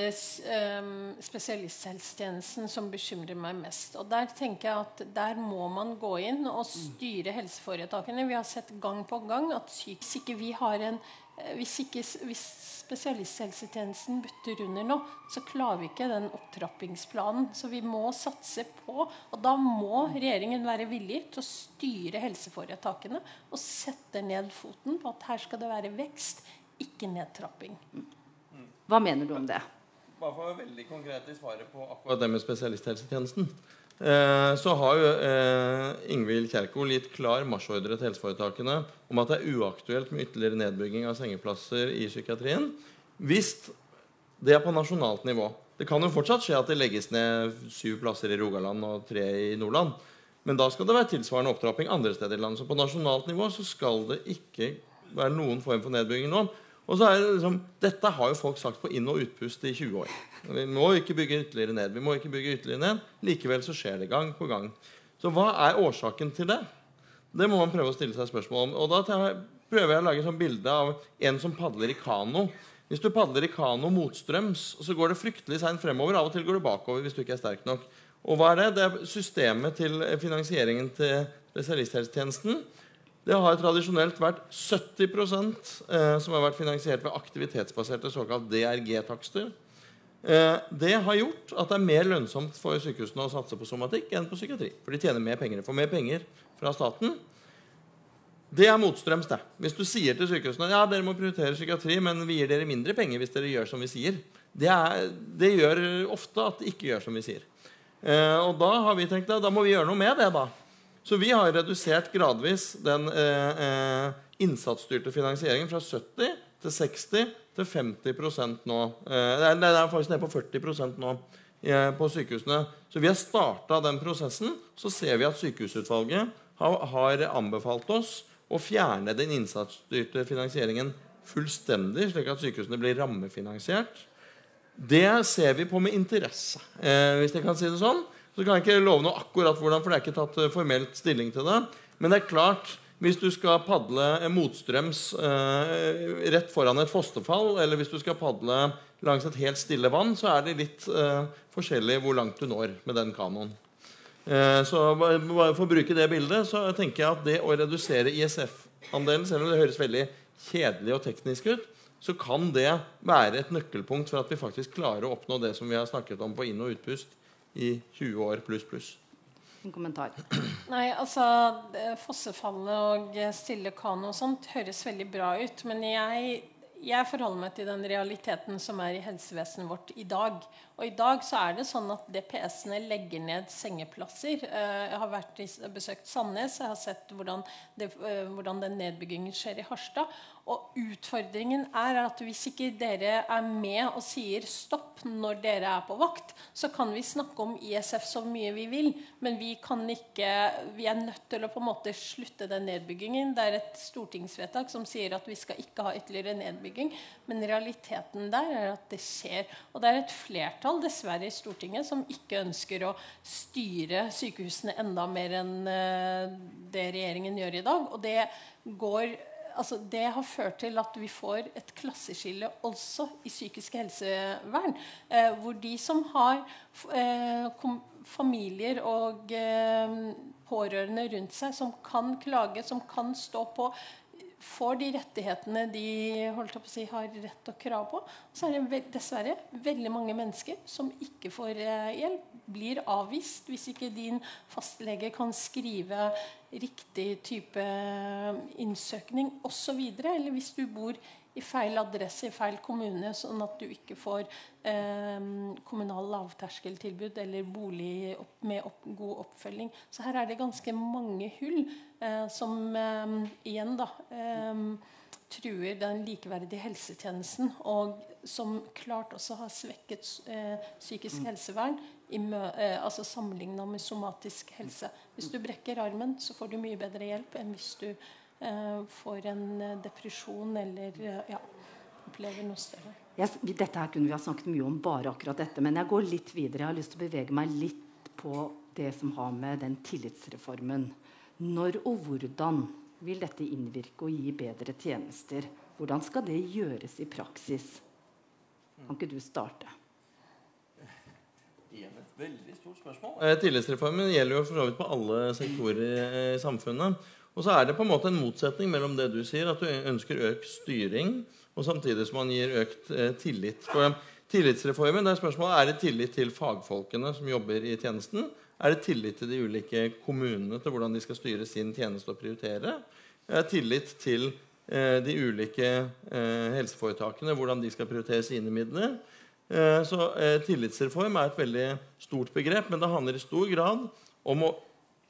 um, spesialisthelsetjenesten som bekymrer meg mest. Og der tenker jeg at der må man gå inn og styre helseforetakene. Vi har sett gang på gang at hvis ikke vi har en hvis, ikke, hvis spesialisthelsetjenesten butter under nå, så klarer vi ikke den opptrappingsplanen. Så vi må satse på Og da må regjeringen være villig til å styre helseforetakene og sette ned foten på at her skal det være vekst, ikke nedtrapping. Hva mener du om det? Bare for å være veldig konkret i svaret på akkurat det med spesialisthelsetjenesten. Eh, så har jo eh, Ingvild Kjerkol gitt klar marsjordre til helseforetakene om at det er uaktuelt med ytterligere nedbygging av sengeplasser i psykiatrien hvis det er på nasjonalt nivå. Det kan jo fortsatt skje at det legges ned syv plasser i Rogaland og tre i Nordland. Men da skal det være tilsvarende opptrapping andre steder i landet. Så på nasjonalt nivå så skal det ikke være noen form for nedbygging nå. Og så er det liksom, Dette har jo folk sagt på inn- og utpust i 20 år. Vi må ikke bygge ytterligere ned. vi må ikke bygge ytterligere ned. Likevel så skjer det gang på gang. Så hva er årsaken til det? Det må man prøve å stille seg spørsmål om. Og da prøver jeg å lage et sånn bilde av en som padler i kano. Hvis du padler i kano motstrøms, så går det fryktelig seint fremover. Av og til går du bakover hvis du ikke er sterk nok. Og hva er det? Det er systemet til finansieringen til spesialisthelsetjenesten. Det har tradisjonelt vært 70 eh, som har vært finansiert ved aktivitetsbaserte såkalt DRG-takster. Eh, det har gjort at det er mer lønnsomt for sykehusene å satse på somatikk enn på psykiatri. For de tjener mer penger. De får mer penger fra staten. Det er motstrøms. det. Hvis du sier til sykehusene ja, dere må prioritere psykiatri, men vi gir dere mindre penger hvis dere gjør som vi sier, det, er, det gjør ofte at de ikke gjør som vi sier. Eh, og da har vi tenkt at da må vi gjøre noe med det. da. Så vi har redusert gradvis den eh, eh, innsatsstyrte finansieringen fra 70 til 60 til 50 nå. Eh, det er faktisk nede på 40 nå eh, på sykehusene. Så vi har starta den prosessen. Så ser vi at sykehusutvalget har, har anbefalt oss å fjerne den innsatsstyrte finansieringen fullstendig, slik at sykehusene blir rammefinansiert. Det ser vi på med interesse, eh, hvis jeg kan si det sånn. Så kan jeg ikke love noe akkurat hvordan, for det er ikke tatt eh, formelt stilling til det. Men det er klart, hvis du skal padle motstrøms eh, rett foran et fosterfall, eller hvis du skal padle langs et helt stille vann, så er det litt eh, forskjellig hvor langt du når med den kanoen. Eh, så For å bruke det bildet så tenker jeg at det å redusere ISF-andelen, selv om det høres veldig kjedelig og teknisk ut, så kan det være et nøkkelpunkt for at vi faktisk klarer å oppnå det som vi har snakket om på inn- og utpust i 20 år pluss pluss. En kommentar. Nei, altså Fossefallet og stille kano og sånt høres veldig bra ut. Men jeg, jeg forholder meg til den realiteten som er i helsevesenet vårt i dag. Og i dag så er det sånn at DPS-ene legger ned sengeplasser. Eh, jeg har vært i, besøkt Sandnes. Jeg har sett hvordan, det, eh, hvordan den nedbyggingen skjer i Harstad. Og utfordringen er at hvis ikke dere er med og sier stopp når dere er på vakt, så kan vi snakke om ISF så mye vi vil, men vi kan ikke Vi er nødt til å på en måte slutte den nedbyggingen. Det er et stortingsvedtak som sier at vi skal ikke ha ytterligere nedbygging, men realiteten der er at det skjer. Og det er et flertall dessverre i Stortinget som ikke ønsker å styre sykehusene enda mer enn eh, det regjeringen gjør i dag. Og det går altså det har ført til at vi får et klasseskille også i psykisk helsevern. Eh, hvor de som har eh, familier og pårørende rundt seg som kan klage, som kan stå på, får de rettighetene de si, har rett og krav på. Så er det dessverre veldig mange mennesker som ikke får eh, hjelp. Blir avvist hvis ikke din fastlege kan skrive riktig type eh, innsøkning osv. Eller hvis du bor i feil adresse i feil kommune, sånn at du ikke får eh, kommunal lavterskeltilbud eller bolig opp, med opp, god oppfølging. Så her er det ganske mange hull eh, som eh, igjen da eh, truer den likeverdige helsetjenesten, og som klart også har svekket eh, psykisk mm. helsevern eh, altså sammenligna med somatisk helse. Hvis du brekker armen, så får du mye bedre hjelp enn hvis du får en eh, depresjon eller eh, ja, opplever noe større. Yes, dette her kunne vi ha snakket mye om, bare akkurat dette. Men jeg går litt videre. Jeg har lyst til å bevege meg litt på det som har med den tillitsreformen. Når og hvordan vil dette innvirke og gi bedre tjenester? Hvordan skal det gjøres i praksis? Kan ikke du starte? Igjen et veldig stort spørsmål. Eh, tillitsreformen gjelder jo for så vidt på alle sektorer i samfunnet. Og så er det på en måte en motsetning mellom det du sier, at du ønsker økt styring, og samtidig som man gir økt eh, tillit. For Tillitsreformen det er spørsmålet er det tillit til fagfolkene som jobber i tjenesten. Er det tillit til de ulike kommunene til hvordan de skal styre sin tjeneste og prioritere? Er det tillit til eh, de ulike eh, helseforetakene, hvordan de skal prioritere sine midler? Eh, så eh, Tillitsreform er et veldig stort begrep, men det handler i stor grad om å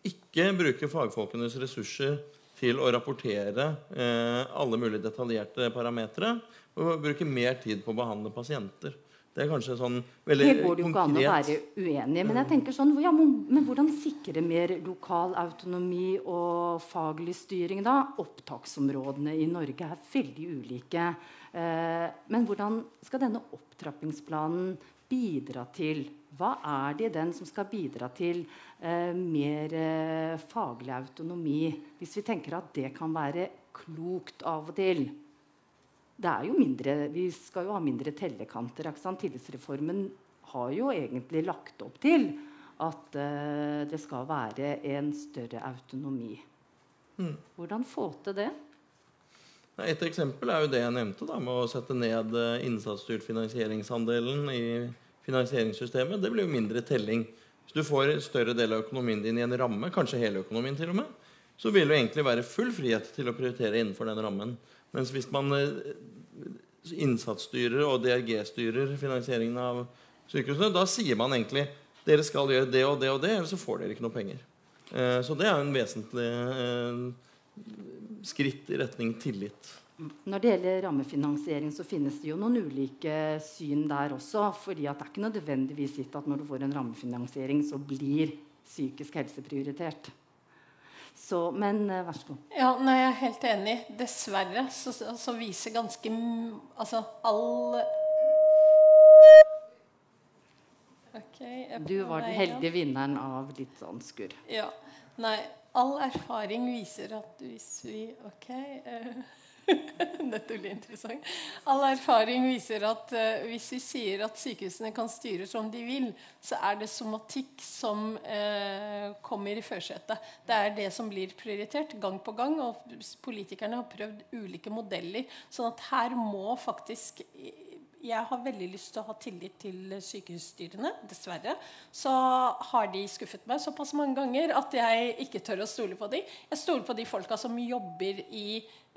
ikke bruke fagfolkenes ressurser til å rapportere eh, alle mulige detaljerte parametere. Og bruke mer tid på å behandle pasienter. Det er kanskje sånn veldig konkret. Det går det jo ikke an å være uenig Men jeg tenker sånn, ja, men hvordan sikre mer lokal autonomi og faglig styring? da? Opptaksområdene i Norge er veldig ulike. Eh, men hvordan skal denne opptrappingsplanen bidra til Hva er det i den som skal bidra til eh, mer eh, faglig autonomi? Hvis vi tenker at det kan være klokt av og til. Det er jo mindre, vi skal jo ha mindre tellekanter. Tillitsreformen har jo egentlig lagt opp til at eh, det skal være en større autonomi. Mm. Hvordan få til det? Et eksempel er jo det jeg nevnte, da, med å sette ned eh, innsatsstyrt finansieringsandelen i finansieringssystemet. Det blir jo mindre telling. Hvis du får en større del av økonomien din i en ramme, kanskje hele økonomien til og med, så vil det egentlig være full frihet til å prioritere innenfor den rammen. Mens hvis man eh, innsatsstyrer og DRG-styrer finansieringen av sykehusene, da sier man egentlig dere skal gjøre det og det og det, eller så får dere ikke noe penger. Eh, så det er en vesentlig skritt i retning tillit. Når det gjelder rammefinansiering, så finnes det jo noen ulike syn der også. fordi det er ikke nødvendigvis gitt at når du får en rammefinansiering, så blir psykisk helse prioritert. Så, men uh, vær så god. Ja, nei, Jeg er helt enig. Dessverre så, så viser ganske Altså all okay, Du var den heldige vinneren av litt sånn skurr. Ja. Nei, all erfaring viser at hvis vi Ok. Uh, Dette blir interessant. All erfaring viser at uh, hvis vi sier at sykehusene kan styre som de vil, så er det somatikk som uh, kommer i førersetet. Det er det som blir prioritert gang på gang. Og politikerne har prøvd ulike modeller. sånn at her må faktisk jeg har veldig lyst til å ha tillit til sykehusstyrene. Dessverre så har de skuffet meg såpass mange ganger at jeg ikke tør å stole på dem. Jeg stoler på de folka som jobber i eh,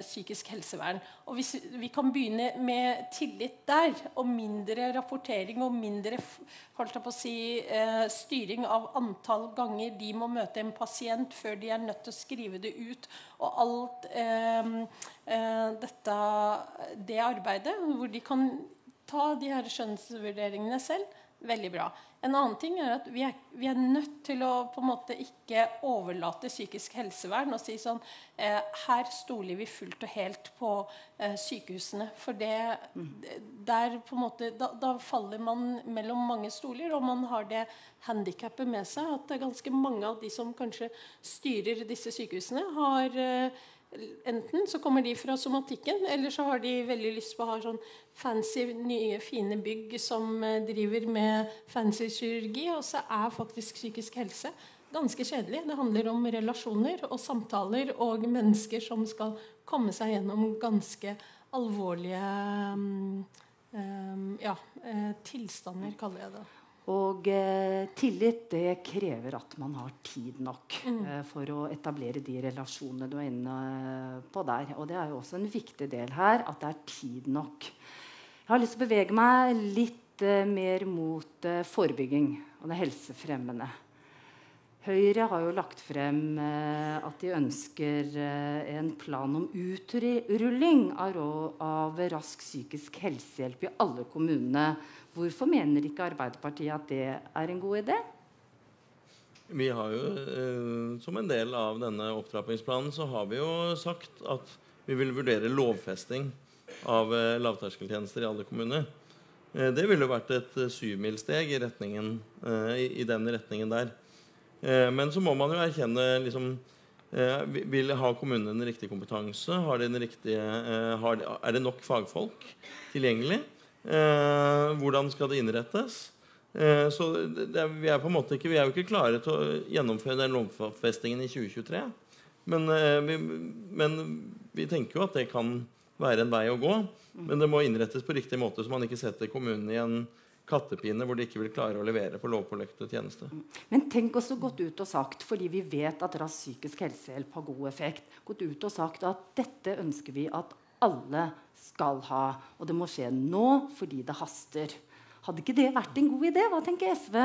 psykisk helsevern. Og Hvis vi kan begynne med tillit der, og mindre rapportering og mindre si, eh, styring av antall ganger de må møte en pasient før de er nødt til å skrive det ut, og alt eh, eh dette, det arbeidet, hvor de kan ta de her skjønnsvurderingene selv, veldig bra. En annen ting er at vi er, vi er, nødt til å på en måte ikke overlate psykisk helsevern og si sånn eh, Her stoler vi fullt og helt på eh, sykehusene. For det der på en måte da, da, faller man mellom mange stoler, og man har det handikappet med seg at det er ganske mange av de som kanskje styrer disse sykehusene, har eh, Enten så kommer de fra somatikken, eller så har de veldig lyst på å ha sånn fancy, nye, fine bygg som eh, driver med fancy kirurgi. Og så er faktisk psykisk helse ganske kjedelig. Det handler om relasjoner og samtaler og mennesker som skal komme seg gjennom ganske alvorlige um, ja, uh, tilstander, kaller jeg det. Og eh, tillit det krever at man har tid nok mm. eh, for å etablere de relasjonene du er inne eh, på der. Og det er jo også en viktig del her at det er tid nok. Jeg har lyst til å bevege meg litt eh, mer mot eh, forebygging og det helsefremmende. Høyre har jo lagt frem eh, at de ønsker en plan om utrulling av, rask psykisk helsehjelp i alle kommunene Hvorfor mener ikke Arbeiderpartiet at det er en god idé? Vi har jo, eh, Som en del av denne opptrappingsplanen så har vi jo sagt at vi vil vurdere lovfesting av eh, lavterskeltjenester i alle kommuner. Eh, det ville vært et eh, syvmilssteg eh, i, i den retningen der. Eh, men så må man jo erkjenne liksom, Vil ha kommunene den riktige kompetanse? Den riktige, har, er det nok fagfolk tilgjengelig? Eh, hvordan skal det innrettes? Eh, så det, vi, er på en måte ikke, vi er jo ikke klare til å gjennomføre den lovfestingen i 2023. Men, eh, vi, men vi tenker jo at det kan være en vei å gå. Men det må innrettes på riktig måte, så man ikke setter kommunen i en kattepine hvor de ikke vil klare å levere på lovpålagte tjeneste. Men tenk også gått ut og sagt, fordi vi vet at rask psykisk helsehjelp har god effekt, gått ut og sagt at dette ønsker vi at alle skal ha. Og det må skje nå fordi det haster. Hadde ikke det vært en god idé? Hva tenker SV?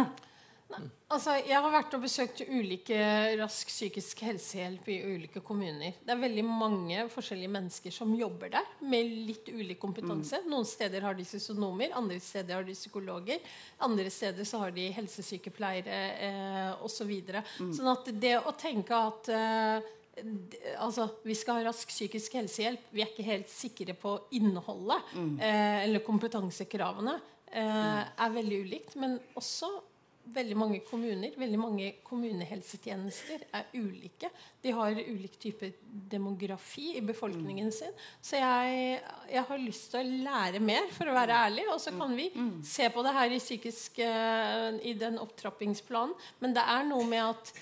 Altså, jeg har vært og besøkt ulike rask psykisk helsehjelp i ulike kommuner. Det er veldig mange forskjellige mennesker som jobber der med litt ulik kompetanse. Mm. Noen steder har de sosionomer, andre steder har de psykologer. Andre steder så har de helsesykepleiere eh, osv. Så mm. Sånn at det å tenke at eh, altså, Vi skal ha rask psykisk helsehjelp. Vi er ikke helt sikre på innholdet eh, eller kompetansekravene. Eh, er veldig ulikt. Men også veldig mange kommuner, veldig mange kommunehelsetjenester er ulike. De har ulik type demografi i befolkningen sin. Så jeg, jeg har lyst til å lære mer, for å være ærlig. Og så kan vi se på det her i, psykisk, eh, i den opptrappingsplanen. Men det er noe med at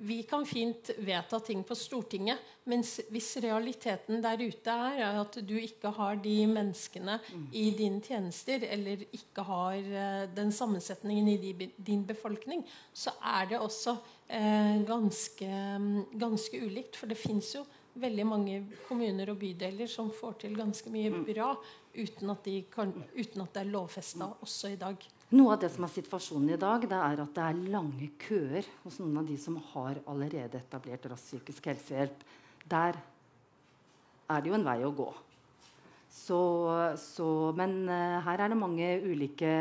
vi kan fint vedta ting på Stortinget, men hvis realiteten der ute er, er at du ikke har de menneskene i dine tjenester, eller ikke har uh, den sammensetningen i din befolkning, så er det også uh, ganske, ganske, ulikt. For det fins jo veldig mange kommuner og bydeler som får til ganske mye bra uten at, de kan, uten at det er lovfesta også i dag. Noe av det som er situasjonen i dag, det er at det er lange køer hos noen av de som har allerede etablert rask psykisk helsehjelp. Der er det jo en vei å gå. Så, så, men uh, her er det mange ulike,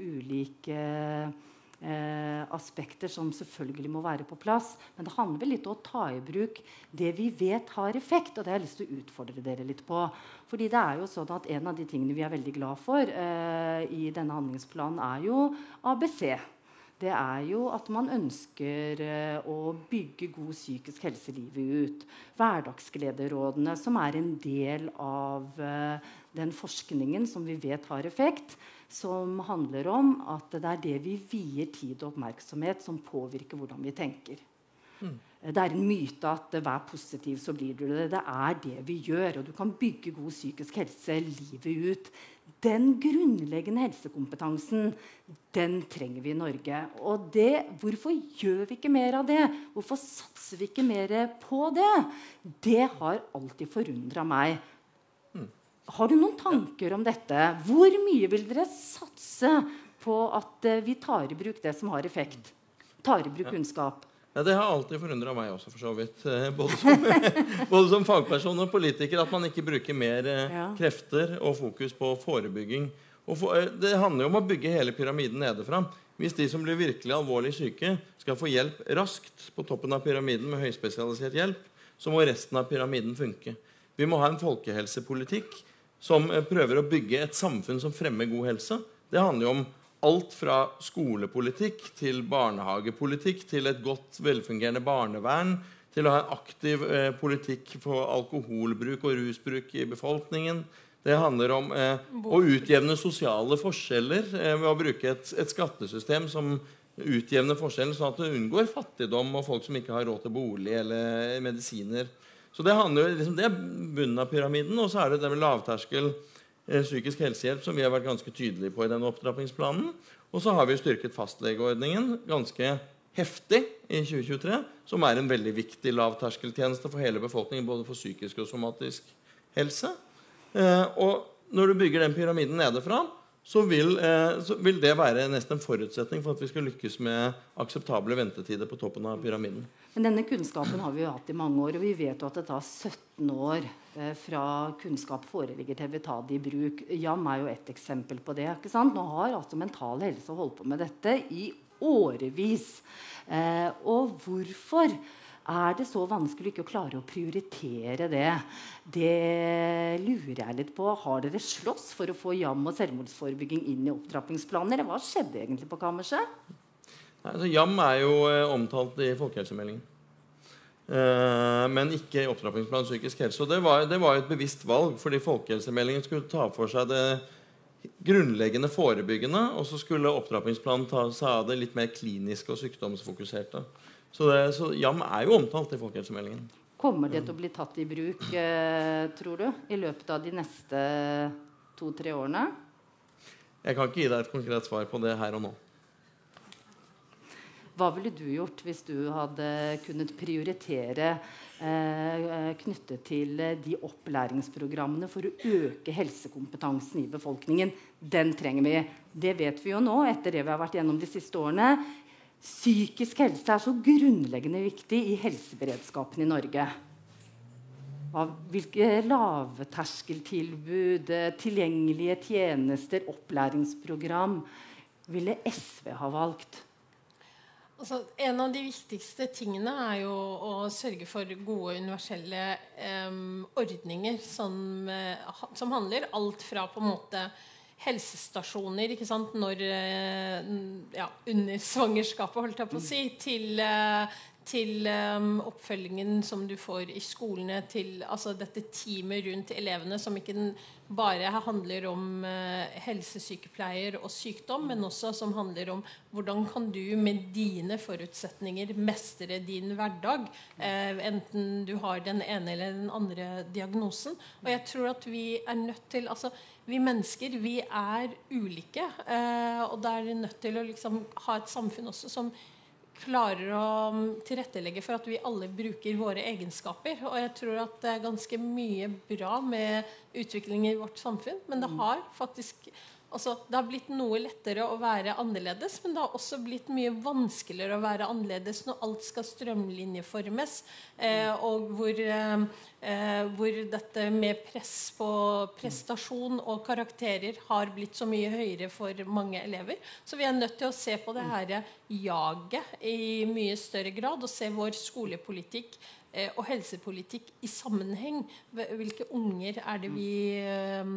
ulike eh, aspekter som selvfølgelig må være på plass. Men det handler vel litt om å ta i bruk det vi vet har effekt. Og det har jeg lyst til å utfordre dere litt på. Fordi det er jo sånn at En av de tingene vi er veldig glad for eh, i denne handlingsplanen, er jo ABC. Det er jo at man ønsker eh, å bygge god psykisk helse livet ut. Hverdagsglederådene, som er en del av eh, den forskningen som vi vet har effekt som handler om at det er det vi vier tid og oppmerksomhet, som påvirker hvordan vi tenker. Mm. Det er en myte at vær positiv, så blir du det. Det er det vi gjør. Og du kan bygge god psykisk helse livet ut. Den grunnleggende helsekompetansen den trenger vi i Norge. Og det, hvorfor gjør vi ikke mer av det? Hvorfor satser vi ikke mer på det? Det har alltid forundra meg. Har du noen tanker om dette? Hvor mye vil dere satse på at uh, vi tar i bruk det som har effekt? Tar i bruk kunnskap? Ja, Det har alltid forundra meg også, for så vidt. Eh, både som, både som, fagperson og politiker. At man ikke bruker mer eh, ja. krefter og fokus på forebygging. Og for, det handler jo om å bygge hele pyramiden nedefra. Hvis de som blir virkelig alvorlig syke, skal få hjelp raskt på toppen av pyramiden med høyspesialisert hjelp, så må resten av pyramiden funke. Vi må ha en folkehelsepolitikk som eh, prøver å bygge et samfunn som fremmer god helse. Det handler jo om alt fra skolepolitikk til barnehagepolitikk til et godt, velfungerende barnevern, til å ha en aktiv eh, politikk for alkoholbruk og rusbruk i befolkningen. Det handler om eh, å utjevne sosiale forskjeller eh, ved å bruke et, et, skattesystem som utjevner forskjellen, sånn at du unngår fattigdom og folk som ikke har råd til bolig eller medisiner. Så det, handler, liksom, det er bunnen av pyramiden. Og så er det det med lavterskel eh, psykisk helsehjelp som vi har vært ganske tydelige på i denne opptrappingsplanen. Og så har vi styrket fastlegeordningen ganske heftig i 2023, som er en veldig viktig lavterskeltjeneste for hele befolkningen, både for psykisk og somatisk helse. Eh, og når du bygger den pyramiden nedefra, så vil, eh, så vil, det være nesten en forutsetning for at vi skal lykkes med akseptable ventetider på toppen av pyramiden. Men denne kunnskapen har vi jo hatt i mange år, og vi vet jo at det tar 17 år eh, fra kunnskap foreligger til vi tar det i bruk. Jam er jo et eksempel på det. ikke sant? Nå har altså Mental Helse holdt på med dette i årevis. Eh, og hvorfor? Er det så vanskelig ikke å klare å prioritere det? Det lurer jeg litt på. Har dere slåss for å få jam- og selvmordsforebygging inn i opptrappingsplanen? Eller hva skjedde egentlig på kammerset? Altså, jam er jo eh, omtalt i folkehelsemeldingen. Eh, men ikke i opptrappingsplanen psykisk helse. Og det var, det var et bevisst valg, fordi folkehelsemeldingen skulle ta for seg det grunnleggende forebyggende, og så skulle opptrappingsplanen ta seg av det litt mer kliniske og sykdomsfokuserte. Så, det, så jam er jo omtalt i folkehelsemeldingen. Kommer det til å bli tatt i bruk, eh, tror du, i løpet av de neste to-tre årene? Jeg kan ikke gi deg et konkret svar på det her og nå. Hva ville du gjort hvis du hadde kunnet prioritere eh, knyttet til de opplæringsprogrammene for å øke helsekompetansen i befolkningen? Den trenger vi. Det vet vi jo nå etter det vi har vært gjennom de siste årene. Psykisk helse er så grunnleggende viktig i helseberedskapen i Norge. Av hvilke lavterskeltilbud, tilgjengelige tjenester, opplæringsprogram ville SV ha valgt? Altså, en av de viktigste tingene er jo å sørge for gode universelle eh, ordninger som, eh, som, handler alt fra på en måte helsestasjoner ikke sant, når, eh, ja, under svangerskapet, holdt jeg på å si, til, eh, til um, oppfølgingen som du får i skolene, til altså, dette teamet rundt elevene, som ikke bare handler om uh, helsesykepleier og sykdom, men også som handler om hvordan kan du med dine forutsetninger mestre din hverdag, uh, enten du har den ene eller den andre diagnosen. Og jeg tror at vi er nødt til altså, vi mennesker vi er ulike, uh, og da er vi nødt til å liksom, ha et samfunn også som klarer å um, tilrettelegge for at vi alle bruker våre egenskaper. Og jeg tror at det er ganske mye bra med utviklingen i vårt samfunn, men det mm. har faktisk altså, Det har blitt noe lettere å være annerledes, men det har også blitt mye vanskeligere å være annerledes når alt skal strømlinjeformes, eh, og hvor, eh, hvor, dette med press på prestasjon og karakterer har blitt så mye høyere for mange elever. Så vi er nødt til å se på det her jaget i mye større grad, og se vår skolepolitikk eh, og helsepolitikk i sammenheng. Hvilke unger er det vi eh,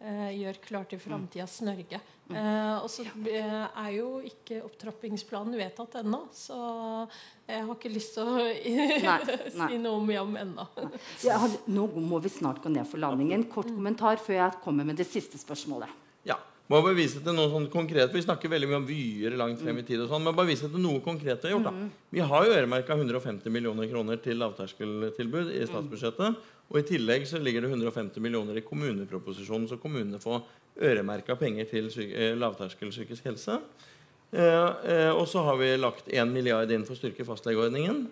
gjør klar til framtidas Norge. Eh, og så eh, er jo ikke opptrappingsplanen vedtatt ennå, så jeg har ikke lyst til å si noe om jam ennå. Ja, nå må vi snart gå ned for landingen. Kort kommentar før jeg kommer med det siste spørsmålet. Ja. Må bare vise til noe sånn konkret. Vi snakker veldig mye om vyer langt frem i tid. og sånn, Men bare vise til noe konkret vi har gjort. da. Mm. Vi har jo øremerka 150 millioner kroner til lavterskeltilbud i statsbudsjettet. Og I tillegg så ligger det 150 millioner i kommuneproposisjonen, så kommunene får øremerka penger til eh, lavterskel psykisk helse. Eh, eh, og så har vi lagt 1 milliard inn for å styrke fastlegeordningen.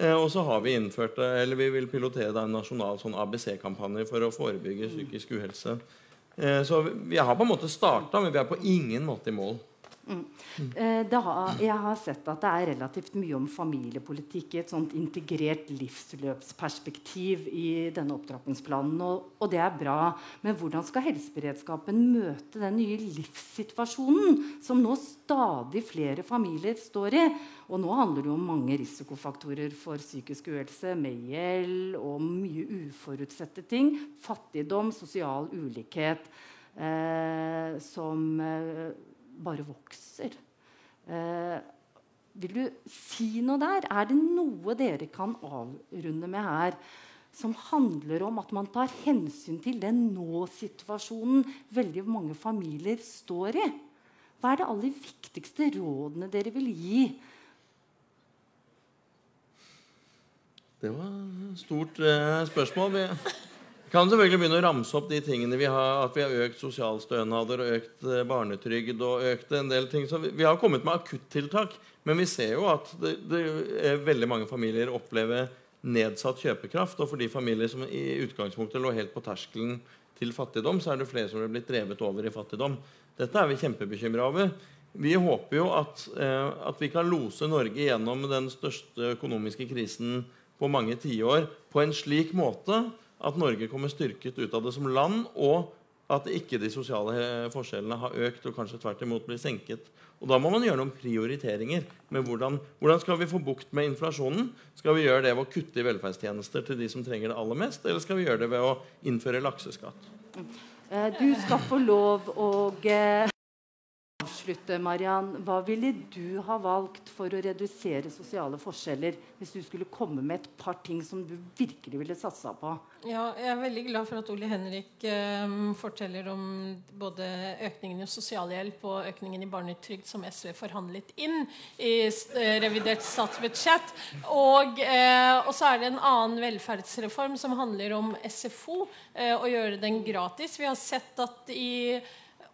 Og så har vi innført, eller vi vil pilotere en nasjonal sånn ABC-kampanje for å forebygge psykisk uhelse. Så vi har på en måte starta, men vi er på ingen måte i mål. Mm. Eh, har, jeg har sett at det er relativt mye om familiepolitikk i et sånt integrert livsløpsperspektiv i denne opptrappingsplanen. Og, og, det er bra. Men hvordan skal helseberedskapen møte den nye livssituasjonen som nå stadig flere familier står i? Og nå handler det om mange risikofaktorer for psykisk uhelse, med gjeld og mye uforutsette ting. Fattigdom, sosial ulikhet. Eh, som eh, bare vokser. Eh, vil du si noe der? Er det noe dere kan avrunde med her som handler om at man tar hensyn til den nå-situasjonen veldig mange familier står i? Hva er det aller viktigste rådene dere vil gi? Det var et stort eh, spørsmål. Vi kan selvfølgelig begynne å ramse opp de tingene vi har. At vi har økt sosialstønader og økt eh, barnetrygd og økt en del ting. Så vi, har kommet med akuttiltak. Men vi ser jo at det, det veldig mange familier opplever nedsatt kjøpekraft. Og for de familier som i utgangspunktet lå helt på terskelen til fattigdom, så er det flere som er blitt drevet over i fattigdom. Dette er vi kjempebekymra over. Vi håper jo at, eh, at, vi kan lose Norge gjennom den største økonomiske krisen på mange tiår på en slik måte at Norge kommer styrket ut av det som land, og at ikke de sosiale forskjellene har økt og kanskje tvert imot blir senket. Og Da må man gjøre noen prioriteringer. med hvordan, hvordan, skal vi få bukt med inflasjonen? Skal vi gjøre det ved å kutte i velferdstjenester til de som trenger det aller mest, eller skal vi gjøre det ved å innføre lakseskatt? Eh, du skal få lov å eh, avslutte, Mariann. Hva ville du ha valgt for å redusere sosiale forskjeller hvis du skulle komme med et par ting som du virkelig ville satsa på? Ja, jeg er veldig glad for at Ole Henrik eh, forteller om både økningen i sosialhjelp og økningen i barnetrygd som SV forhandlet inn i eh, revidert statsbudsjett. Og, eh, så er det en annen velferdsreform som handler om SFO, eh, å gjøre den gratis. Vi har sett at i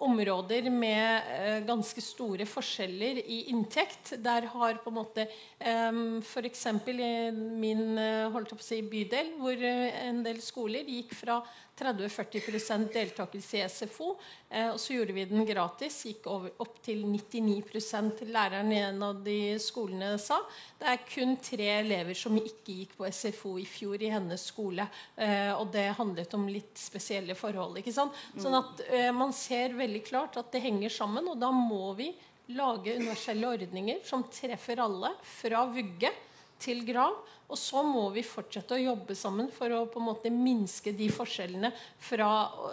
områder med eh, ganske store forskjeller i inntekt. Der har på en måte eh, f.eks. i min eh, si, bydel, hvor eh, en del skoler gikk fra 30-40% deltakelse i SFO. Eh, og så gjorde vi den gratis. Gikk over, opp til 99 Læreren i en av de skolene sa det er kun tre elever som ikke gikk på SFO i fjor i hennes skole. Eh, og det handlet om litt spesielle forhold. ikke sant? Sånn at eh, man ser veldig klart at det henger sammen, og da må vi lage universelle ordninger som treffer alle, fra vugge til grav. Og så må vi fortsette å jobbe sammen for å på en måte minske de forskjellene fra,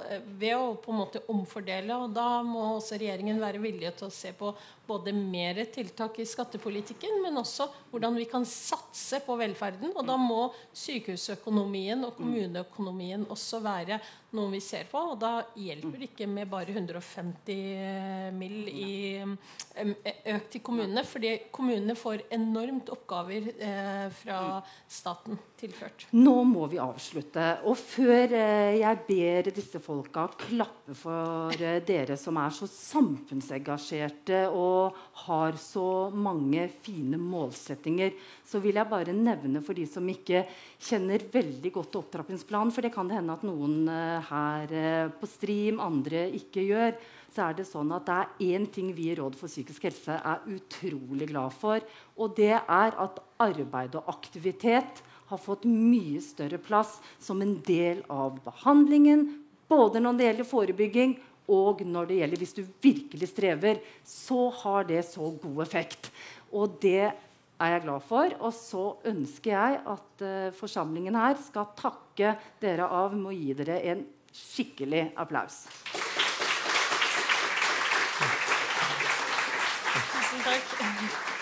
eh, ved å på en måte omfordele. Og da må også regjeringen være villig til å se på både mer tiltak i skattepolitikken, men også hvordan vi kan satse på velferden. Og da må sykehusøkonomien og kommuneøkonomien også være noe vi ser på. Og da hjelper det ikke med bare 150 mill. i økt til kommunene, fordi kommunene får enormt oppgaver eh, fra staten tilført. Nå må vi avslutte. Og før eh, jeg ber disse folka klappe for eh, dere som er så samfunnsengasjerte og har så mange fine målsettinger, så vil jeg bare nevne for de som ikke kjenner veldig godt til opptrappingsplanen, for det kan det hende at noen eh, her på stream, andre ikke gjør, så er det sånn at det er én ting vi i Råd for psykisk helse er utrolig glad for, og det er at arbeid og aktivitet har fått mye større plass som en del av behandlingen, både når det gjelder forebygging og når det gjelder hvis du virkelig strever, så har det så god effekt. Og det er jeg glad for. Og så ønsker jeg at uh, forsamlingen her skal takke dere av med å gi dere en skikkelig applaus. Tusen